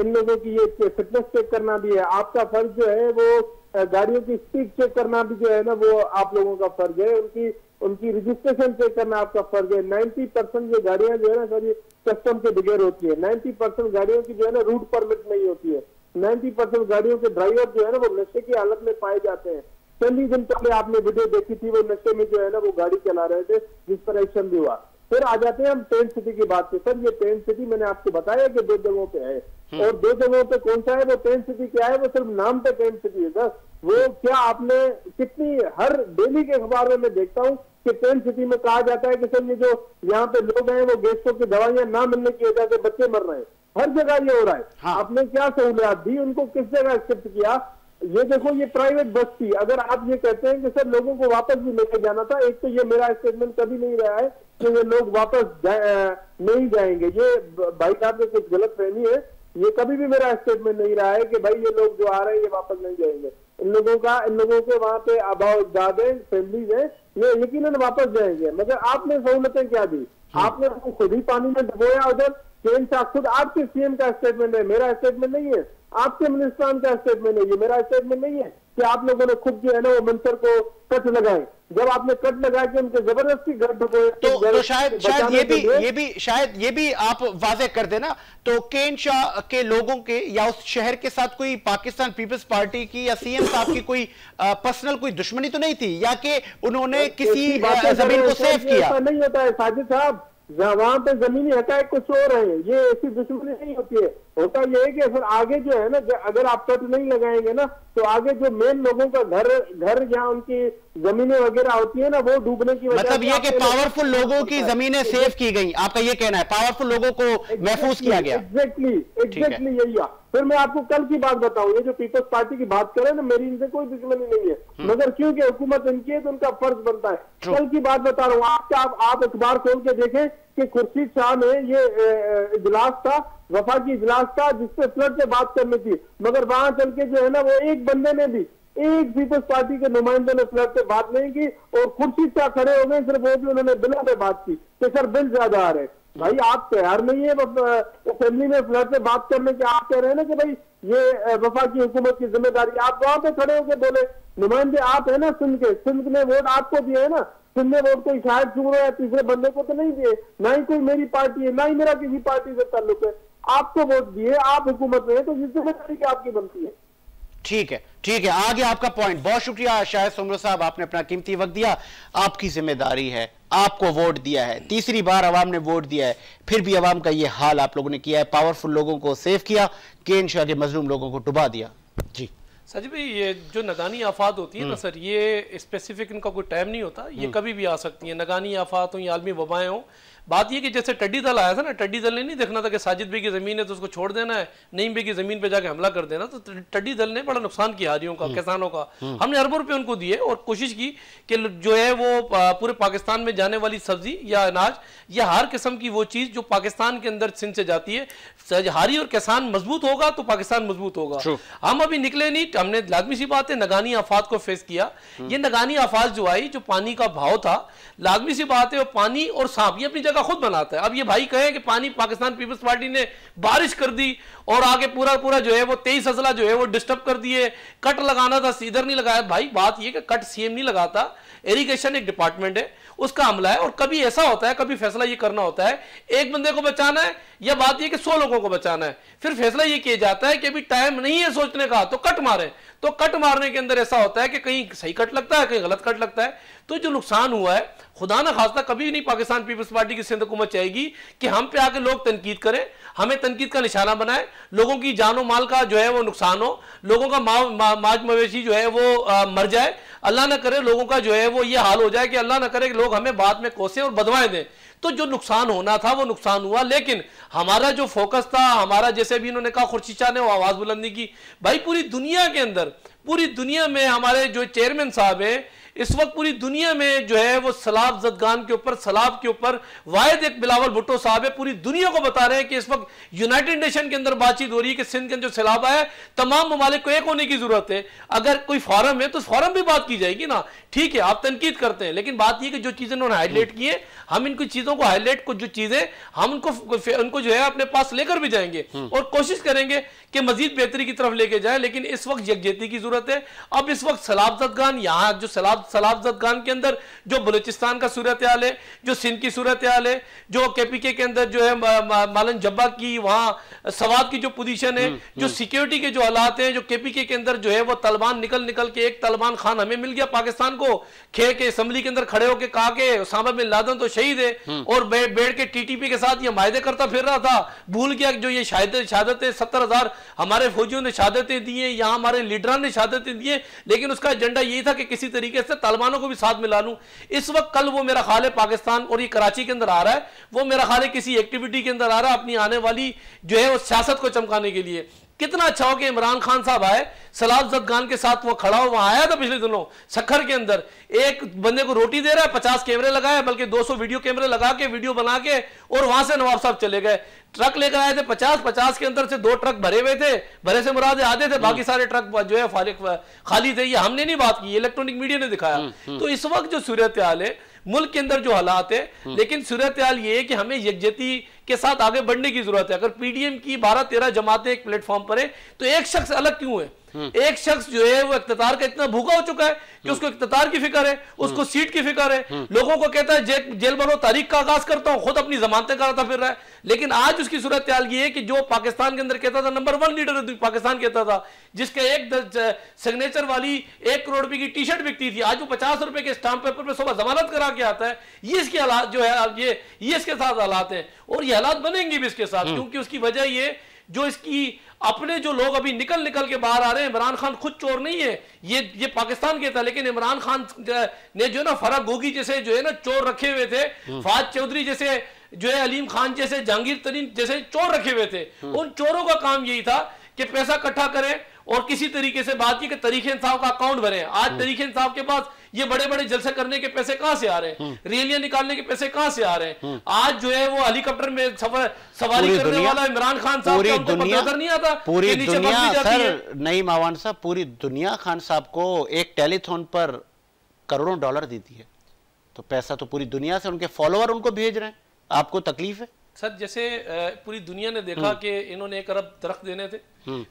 इन लोगों की ये फिटनेस चेक करना भी है। आपका फ़र्ज़ जो है वो गाड़ियों की स्पीड चेक करना भी जो है ना, वो आप लोगों का फ़र्ज़ है। उनकी उनकी रजिस्ट्रेशन चेक करना आपका फ़र्ज़ है। 90 परसेंट ये गाड़ियाँ जो है ना, सर, ये कस्टम के बगैर होती है। 90 परसेंट गाड़ियों की जो है ना रूट परमिट नहीं होती है। 90 परसेंट गाड़ियों के ड्राइवर जो है ना, वो नशे की हालत में पाए जाते हैं। चंद दिन पहले आपने वीडियो देखी थी, वो नशे में जो है ना, वो गाड़ी चला रहे थे, जिस पर एक्शन भी हुआ। फिर आ जाते हैं हम टेंट सिटी की बात पे। सर ये टेंट सिटी मैंने आपको बताया कि दो जगहों पे है। हम्म। और दो जगहों पे कौन सा है? वो टेंट सिटी क्या है? वो सिर्फ़ नाम पे टेंट सिटी है सर। वो क्या आपने कितनी हर डेली के अखबार में मैं देखता हूँ कि टेंट सिटी में कहा जाता है कि सर ये जो यहाँ पे लोग हैं वो गैसों की दवाइयाँ ना मिलने की वजह से बच्चे मर रहे हैं। हर जगह ये हो रहा है। हाँ। आपने क्या सहूलियात दी? उनको किस जगह शिफ्ट किया? ये देखो ये प्राइवेट बस थी। अगर आप ये कहते हैं कि सर लोगों को वापस भी लेके जाना था एक तो ये मेरा स्टेटमेंट कभी नहीं रहा है कि ये लोग वापस नहीं जाएँगे। ये भाई साहब ने कुछ गलत फहमी है। ये कभी भी मेरा स्टेटमेंट नहीं रहा है कि भाई ये लोग जो आ रहे हैं ये वापस नहीं जाएँगे। इन लोगों का इन लोगों के वहाँ पे अभाव ज़्यादा फैमिलीज़ है। ये यकीन वापस जाएँगे। मगर आपने सहूलतें क्या दी? हम्म। आपने खुद ही पानी में डबोया उधर केन शाह खुद आपके सीएम का स्टेटमेंट है मेरा स्टेटमेंट नहीं है। आपके मिनिस्टर का स्टेटमेंट है ये मेरा स्टेटमेंट नहीं है कि आप लोगों ने खुद जो है ना वो मंत्र को कट लगाए। जब आपने कट लगा के उनके ज़बरदस्ती घर ढुकोए तो, तो शायद शायद ये भी ये भी शायद ये भी आप वाजे कर देना। तो केन शाह के लोगों के या उस शहर के साथ कोई पाकिस्तान पीपल्स पार्टी की या सीएम साहब की कोई पर्सनल कोई दुश्मनी तो नहीं थी? या कि उन्होंने किसी ज़मीन को सेव किया? नहीं होता है साजिद साहब। वहाँ पे जमीनी हकायक कुछ रहे हैं। ये ऐसी दुश्मनी नहीं होती है। होता यह है कि फिर आगे जो है ना अगर आप तट नहीं लगाएँगे ना तो आगे जो मेन लोगों का घर घर जहाँ उनकी जमीनें वगैरह होती है ना वो डूबने की वजह मतलब ये कि पावरफुल लोगों की जमीनें सेव की गई आपका ये कहना है पावरफुल लोगों को महफूज किया गया। एग्जैक्टली एग्जैक्टली यही फिर मैं आपको कल की बात बताऊँ ये जो पीपल्स पार्टी की बात करें ना मेरी इनसे कोई दुश्मनी नहीं है। हम्म। मगर क्योंकि हुकूमत इनकी है तो उनका फ़र्ज़ बनता है। कल की बात बता रहा हूँ आप अखबार खोल के देखें कि खुर्शीद शाह ने ये इजलास था, वफा की इजलास था जिससे फ्लड से बात करनी थी। मगर वहाँ चल के जो है ना, वो एक बंदे ने भी, एक पीपल्स पार्टी के नुमाइंदे ने फ्लड से बात नहीं की और खुर्शीद शाह खड़े हो गए, सिर्फ़ वो भी उन्होंने बिलों पे बात की कि, सर, बिल ज़्यादा आ रहे भाई, आप तैयार नहीं है असेंबली में फ्लड से बात करने के, आप कह रहे हैं ना कि भाई, ये वफा की हुकूमत की ज़िम्मेदारी, आप वहाँ पे खड़े होकर बोले। नुमाइंदे आप है ना, सिंध के, सिंध ने वोट आपको दिए है ना सिंध वोट कोई शायद चुन रहा है? तीसरे बंदे को तो नहीं दिए। ना ही कोई मेरी पार्टी है, ना ही मेरा किसी पार्टी से ताल्लुक है। आपको वोट दिए, आप हुकूमत में तो ज़िम्मेदारी आपकी बनती है। ठीक है ठीक है, आगे आपका पॉइंट बहुत शुक्रिया, शायद सुमर साहब, आपने अपना कीमती वक्त दिया। आपकी ज़िम्मेदारी है, आपको वोट दिया है। तीसरी बार अवाम ने वोट दिया है, फिर भी अवाम का यह हाल आप लोगों ने किया है। पावरफुल लोगों को सेव किया, केन शाह के मजलूम लोगों को डुबा दिया। सजी भाई ये जो नगानी आफात होती है ना हम्म। सर ये स्पेसिफिक इनका कोई टाइम नहीं होता ये हम्म। कभी भी आ सकती है नगानी आफात हों या आलमी वबाएँ हो बात यह कि जैसे टड्डी दल आया था ना टड्डी दल ने नहीं देखना था कि साजिद भाई की ज़मीन है तो उसको छोड़ देना है नईम भाई की ज़मीन पे जाके हमला कर देना तो टड्डी दल ने बड़ा नुकसान किया हारियों का हम्म। किसानों का हम्म। हमने अरबों रुपए उनको दिए और कोशिश की कि जो है वो पूरे पाकिस्तान में जाने वाली सब्ज़ी या अनाज या हर किस्म की वो चीज़ जो पाकिस्तान के अंदर सिंध से जाती है हारी और किसान मज़बूत होगा तो पाकिस्तान मज़बूत होगा हम अभी निकले नहीं हमने लाजमी सी बात है नगानी आफात को फेस किया हम्म। ये नगानी आफात जो आई जो पानी का भाव था लाजमी सी बात है वो पानी और सांप ये अपनी जगह खुद बनाता है। अब ये भाई कहें कि पानी पाकिस्तान पीपल्स पार्टी ने बारिश कर दी और आगे पूरा पूरा जो है वो तेईस अजला जो है वो डिस्टर्ब कर दिए। कट लगाना था, सीधर नहीं लगाया। भाई बात ये कि कट सीएम नहीं लगाता। इरीगेशन एक डिपार्टमेंट है। उसका हमला है और कभी ऐसा होता है कभी फैसला ये करना होता है एक बंदे को बचाना है या बात ये कि सौ लोगों को बचाना है। फिर फैसला ये किया जाता है कि अभी टाइम नहीं है सोचने का तो कट मारे। तो कट मारने के अंदर ऐसा होता है कि कहीं सही कट लगता है कहीं गलत कट लगता है। तो जो नुकसान हुआ है खुदा ना खासा कभी नहीं पाकिस्तान पीपल्स पार्टी की सिंध हुकूमत चाहेगी कि हम पे आके लोग तनकीद करें हमें तनकीद का निशाना बनाए लोगों की जानो माल का जो है वो नुकसान हो लोगों का मा, मा, माज मवेशी जो है वो आ, मर जाए। अल्लाह ना करे लोगों का जो है वो ये हाल हो जाए कि अल्लाह ना करे कि लोग हमें बाद में कोसे और बदवाएँ दें। तो जो नुकसान होना था, वो नुकसान हुआ, लेकिन हमारा जो फोकस था, हमारा जैसे भी इन्होंने कहा खुर्शीचा ने आवाज़ बुलंदी की। भाई, पूरी दुनिया के अंदर, पूरी दुनिया में हमारे जो चेयरमैन साहब हैं इस वक्त पूरी दुनिया में जो है वो सलाब जदगान के ऊपर सलाब के ऊपर वायद एक बिलावल भुट्टो साहब है पूरी दुनिया को बता रहे हैं कि इस वक्त यूनाइटेड नेशन के अंदर बातचीत हो रही है कि सिंध के अंदर जो सैलाब है तमाम ममालिक को एक होने की ज़रूरत है। अगर कोई फॉरम है तो फॉरम भी बात की जाएगी ना। ठीक है आप तनकीद करते हैं लेकिन बात यह कि जो चीज़ें उन्होंने हाईलाइट की है हम इनको चीज़ों को हाईलाइट को जो चीज़ें हम उनको उनको जो है अपने पास लेकर भी जाएँगे हम्म। और कोशिश करेंगे कि मजीद बेहतरी की तरफ़ लेके जाए लेकिन इस वक्त यकजहती की ज़रूरत है। अब इस वक्त सलाब जदगान यहाँ जो सलाब सलाब जदगान के अंदर जो बलूचिस्तान का सूरत हाल है जो सिंध की सूरत हाल है जो के पी के के अंदर जो है मालन जब्बा की वहाँ सवाद की जो पोजीशन है हम्म, जो सिक्योरिटी हम्म। के जो हालात हैं जो के पी के के अंदर जो है वो तलबान निकल निकल के एक तलबान खान हमें मिल गया पाकिस्तान को खे के असम्बली के अंदर खड़े होकर कहा के उसामा बिन लादन तो शहीद है हम्म। और बैठ के टीटीपी के साथ ये मायदे करता फिर रहा था भूल गया जो ये शहादत सत्तर हज़ार हमारे फौजियों ने शहादतें दी हैं यहाँ हमारे लीडरान ने शहादतें दी हैं लेकिन उसका एजेंडा यही था कि किसी तरीके से तालिबानों को भी साथ मिला लूँ। इस वक्त कल वो मेरा ख्याल है पाकिस्तान और ये कराची के अंदर आ रहा है। वो मेरा ख्याल है किसी एक्टिविटी के अंदर आ रहा है अपनी आने वाली जो है वो सियासत को चमकाने के लिए। कितना अच्छा हो कि इमरान खान साहब आए सलाब जदगान के साथ वो खड़ा हो वहाँ आया था पिछले दिनों सखर के अंदर। एक बंदे को रोटी दे रहा है पचास कैमरे लगाए बल्कि 200 वीडियो कैमरे लगा के वीडियो बना के और वहाँ से नवाब साहब चले गए। ट्रक लेकर आए थे पचास पचास के अंदर से दो ट्रक भरे हुए थे भरे से मुरादे आधे थे बाकी सारे ट्रक जो है खाली थे। ये हमने नहीं बात की इलेक्ट्रॉनिक मीडिया ने दिखाया। हम्म, हम्म। तो इस वक्त जो सूरत हाल है मुल्क के अंदर जो हालात है हम्म। लेकिन सूरत हाल ये है कि हमें यकजती के साथ आगे बढ़ने की ज़रूरत है अगर पीडीएम की बारह तेरह जमातें एक प्लेटफॉर्म पर है तो एक शख्स अलग क्यों है। एक शख्स जो है वो इकतदार का इतना भूखा हो चुका है कि उसको इकतदार की फ़िक्र है उसको सीट हम्म। की फ़िक्र है। हम्म। लोगों को कहता है जे, जेल भरो तारीख का आगाज़ करता हूँ खुद अपनी जमानतें कराता फिर रहा है। लेकिन आज उसकी सूरत त्याल ये है कि जो पाकिस्तान के अंदर कहता था नंबर वन लीडर पाकिस्तान कहता था जिसका एक सिग्नेचर वाली एक करोड़ रुपए की टी शर्ट बिकती थी। आज वो पचास रुपए के स्टाम्प पेपर पर सुबह जमानत करा के आता है। ये इसके हालात जो है ये ये इसके साथ हालात है। और ये हालात बनेंगे भी इसके साथ क्योंकि उसकी वजह ये जो इसकी अपने जो लोग अभी निकल निकल के बाहर आ रहे हैं इमरान खान खुद चोर नहीं है ये ये पाकिस्तान के था लेकिन इमरान खान ने जो है ना फराग गोगी जैसे जो है ना चोर रखे हुए थे हम्म। फाज चौधरी जैसे जो है अलीम खान जैसे जहांगीर तरीन जैसे चोर रखे हुए थे हम्म। उन चोरों का काम यही था कि पैसा इकट्ठा करें और किसी तरीके से बात की कि तरीके इंसाफ का अकाउंट भरे आज हम्म। तरीके इंसाफ के पास ये बड़े बड़े जलसे करने के पैसे कहाँ से आ रहे हैं? हम्म। रैलियाँ निकालने के पैसे कहाँ से आ रहे हैं? हम्म। आज जो है वो हेलीकॉप्टर में सफ़र सवारी करने वाला इमरान खान साहब पूरी दुनिया नहीं आता पूरी दुनिया सर नहीं मावान साहब पूरी दुनिया खान साहब को एक टेलीथोन पर करोड़ों डॉलर देती है। तो पैसा तो पूरी दुनिया से उनके फॉलोअर उनको भेज रहे हैं। आपको तकलीफ़ है? सर जैसे पूरी दुनिया ने देखा हम्म। कि इन्होंने एक अरब दरख्त देने थे।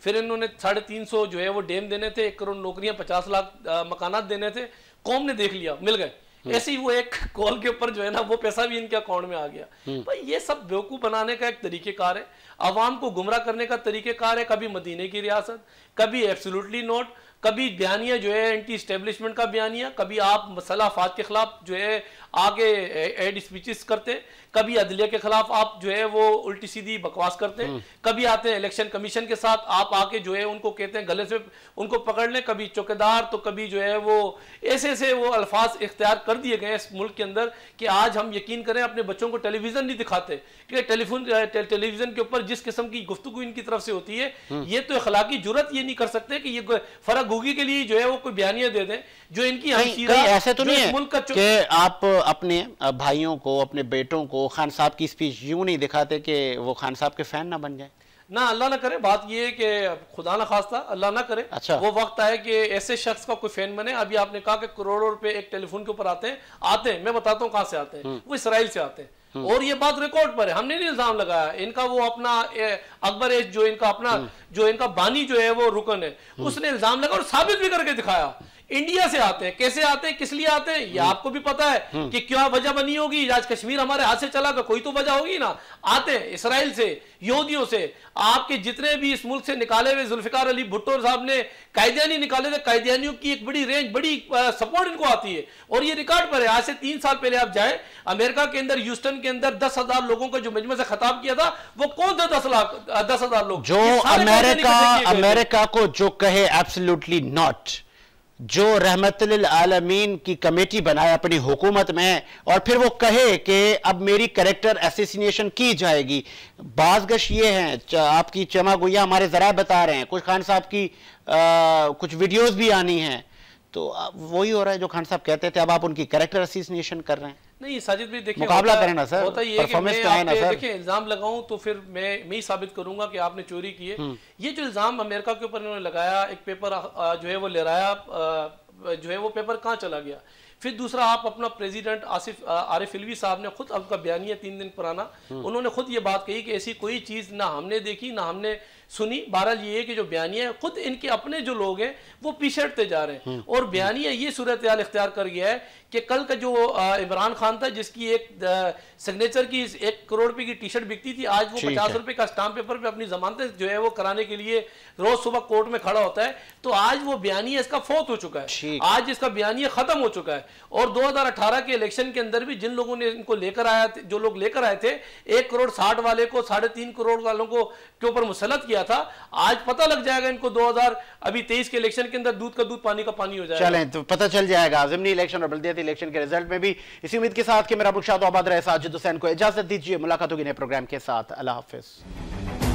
फिर इन्होंने साढ़े तीन सौ जो है वो डेम देने थे एक करोड़ नौकरियाँ पचास लाख मकानात देने थे। कौम ने देख लिया मिल गए हम्म। ऐसे ही वो एक कॉल के ऊपर जो है ना वो पैसा भी इनके अकाउंट में आ गया हम्म। भाई ये सब बेवकूफ़ बनाने का एक तरीकेकार है आवाम को गुमराह करने का तरीकेकार है कभी मदीने की रियासत कभी एब्सोल्युटली नॉट कभी बयानिया जो है एंटी स्टेब्लिशमेंट का बयानिया कभी आप मसला फात के खिलाफ जो है आगे एड स्पीचेस करते कभी अदलिया के खिलाफ आप जो है वो उल्टी सीधी बकवास करते हम्म। कभी आते हैं इलेक्शन कमीशन के साथ आप आके जो है उनको कहते हैं गले से उनको पकड़ लें कभी चौकीदार तो कभी जो है वो ऐसे ऐसे वो अल्फाज इख्तियार कर दिए गए इस मुल्क के अंदर कि आज हम यकीन करें अपने बच्चों को टेलीविज़न नहीं दिखाते क्योंकि टेलीफोन टेलीविज़न के ऊपर जिस किस्म की गुफ्तु इनकी तरफ़ से होती है हम्म। ये तो अखलाकी ज़रूरत ये नहीं कर सकते कि ये फ़र्क होगी के लिए जो है वो कोई बयानिया दे दें जो इनकी ऐसे तो नहीं है कि आप अपने भाइयों को अपने बेटों को खान साहब की स्पीच यूँ नहीं दिखाते कि वो खान साहब के फ़ैन ना बन जाए? ना अल्लाह ना करे बात ये है कि खुदा ना खास्ता अल्लाह ना करे। अच्छा। वो वक्त आए कि ऐसे शख्स का कोई फ़ैन बने। अभी आपने कहा कि करोड़ों रुपए एक टेलीफोन के ऊपर आते हैं। आते हैं मैं बताता हूँ कहाँ से आते हैं। हम्म। वो इसराइल से आते हैं। हम्म। और ये बात रिकॉर्ड पर है। हमने नहीं इल्ज़ाम लगाया। इनका वो अपना अकबर एज जो इनका अपना हम्म। जो इनका बानी जो है वो रुकन है। उसने इल्ज़ाम लगा और साबित भी करके दिखाया। इंडिया से आते हैं। कैसे आते हैं? किस लिए आते हैं? ये हम्म। आपको भी पता है हम्म। कि क्या वजह बनी होगी? आज कश्मीर हमारे हाथ से चला तो कोई तो वजह होगी ना? आते हैं इसराइल से योदियों से। आपके जितने भी इस मुल्क से निकाले हुए जुल्फिकार अली भुट्टो साहब ने कायदियानी निकाले थे कायदियानियों की एक बड़ी रेंज बड़ी सपोर्ट इनको आती है। और ये रिकॉर्ड पर है आज से तीन साल पहले आप जाए अमेरिका के अंदर ह्यूस्टन के अंदर दस हज़ार लोगों का जो मजमे से खताब किया था वो कौन था दस लाख दस हज़ार लोग? जो अमेरिका अमेरिका को जो कहे एब्सोल्युटली नॉट जो रहमतमीन की कमेटी बनाए अपनी हुकूमत में और फिर वो कहे कि अब मेरी करेक्टर एसोसिनेशन की जाएगी। बाजगश ये हैं आपकी चमा गुया हमारे ज़रा बता रहे हैं कुछ खान साहब की आ, कुछ वीडियोस भी आनी हैं। तो वही हो रहा है जो खान साहब कहते थे अब आप उनकी करेक्टर एसोसिनेशन कर रहे हैं। नहीं साजिद भी देखिए मुकाबला करें ना सर। होता ये कि मैं ना सर। देखिए इल्ज़ाम लगाऊँ तो फिर मैं मैं ही साबित करूँगा कि आपने चोरी की है। हम्म। ये जो इल्ज़ाम अमेरिका के ऊपर इन्होंने लगाया एक पेपर जो है वो ले रहा जो है वो पेपर कहाँ चला गया? फिर दूसरा आप अपना प्रेसिडेंट आसिफ आरिफ इलवी साहब ने खुद आपका बयानिया तीन दिन पुराना। हम्म। उन्होंने खुद ये बात कही कि ऐसी कोई चीज़ ना हमने देखी ना हमने सुनी। बहरहाल ये है कि जो बयानिया है खुद इनके अपने जो लोग हैं वो पिछड़ते जा रहे हैं। हम्म। और बयानिया ये सूरत हाल इख्तियार कर गया है कि कल का जो इमरान खान था जिसकी एक सिग्नेचर की एक करोड़ रुपए की टी शर्ट बिकती थी आज वो पचास रुपए का स्टाम्प पेपर पे अपनी जमानत जो है वो कराने के लिए रोज सुबह कोर्ट में खड़ा होता है। तो आज वो बयानिया इसका फोत हो चुका है। आज इसका बयानिया खत्म हो चुका है। और 2018 के इलेक्शन के अंदर भी जिन लोगों ने इनको लेकर आया जो लोग लेकर आए थे एक करोड़ साठ वाले को साढ़े तीन करोड़ वालों को के ऊपर मुसलत किया था। आज पता लग जाएगा इनको 2000 अभी 23 के इलेक्शन के अंदर दूध का दूध पानी का पानी हो जाएगा। चलें तो पता चल जाएगा जिमनी इलेक्शन और बल्दियाती इलेक्शन के रिज़ल्ट में भी। इसी उम्मीद के साथ कि मेरा आबाद रहे साजिद हुसैन को इजाज़त दीजिए। मुलाकात होगी नए प्रोग्राम के साथ। अल्लाह हाफिज़।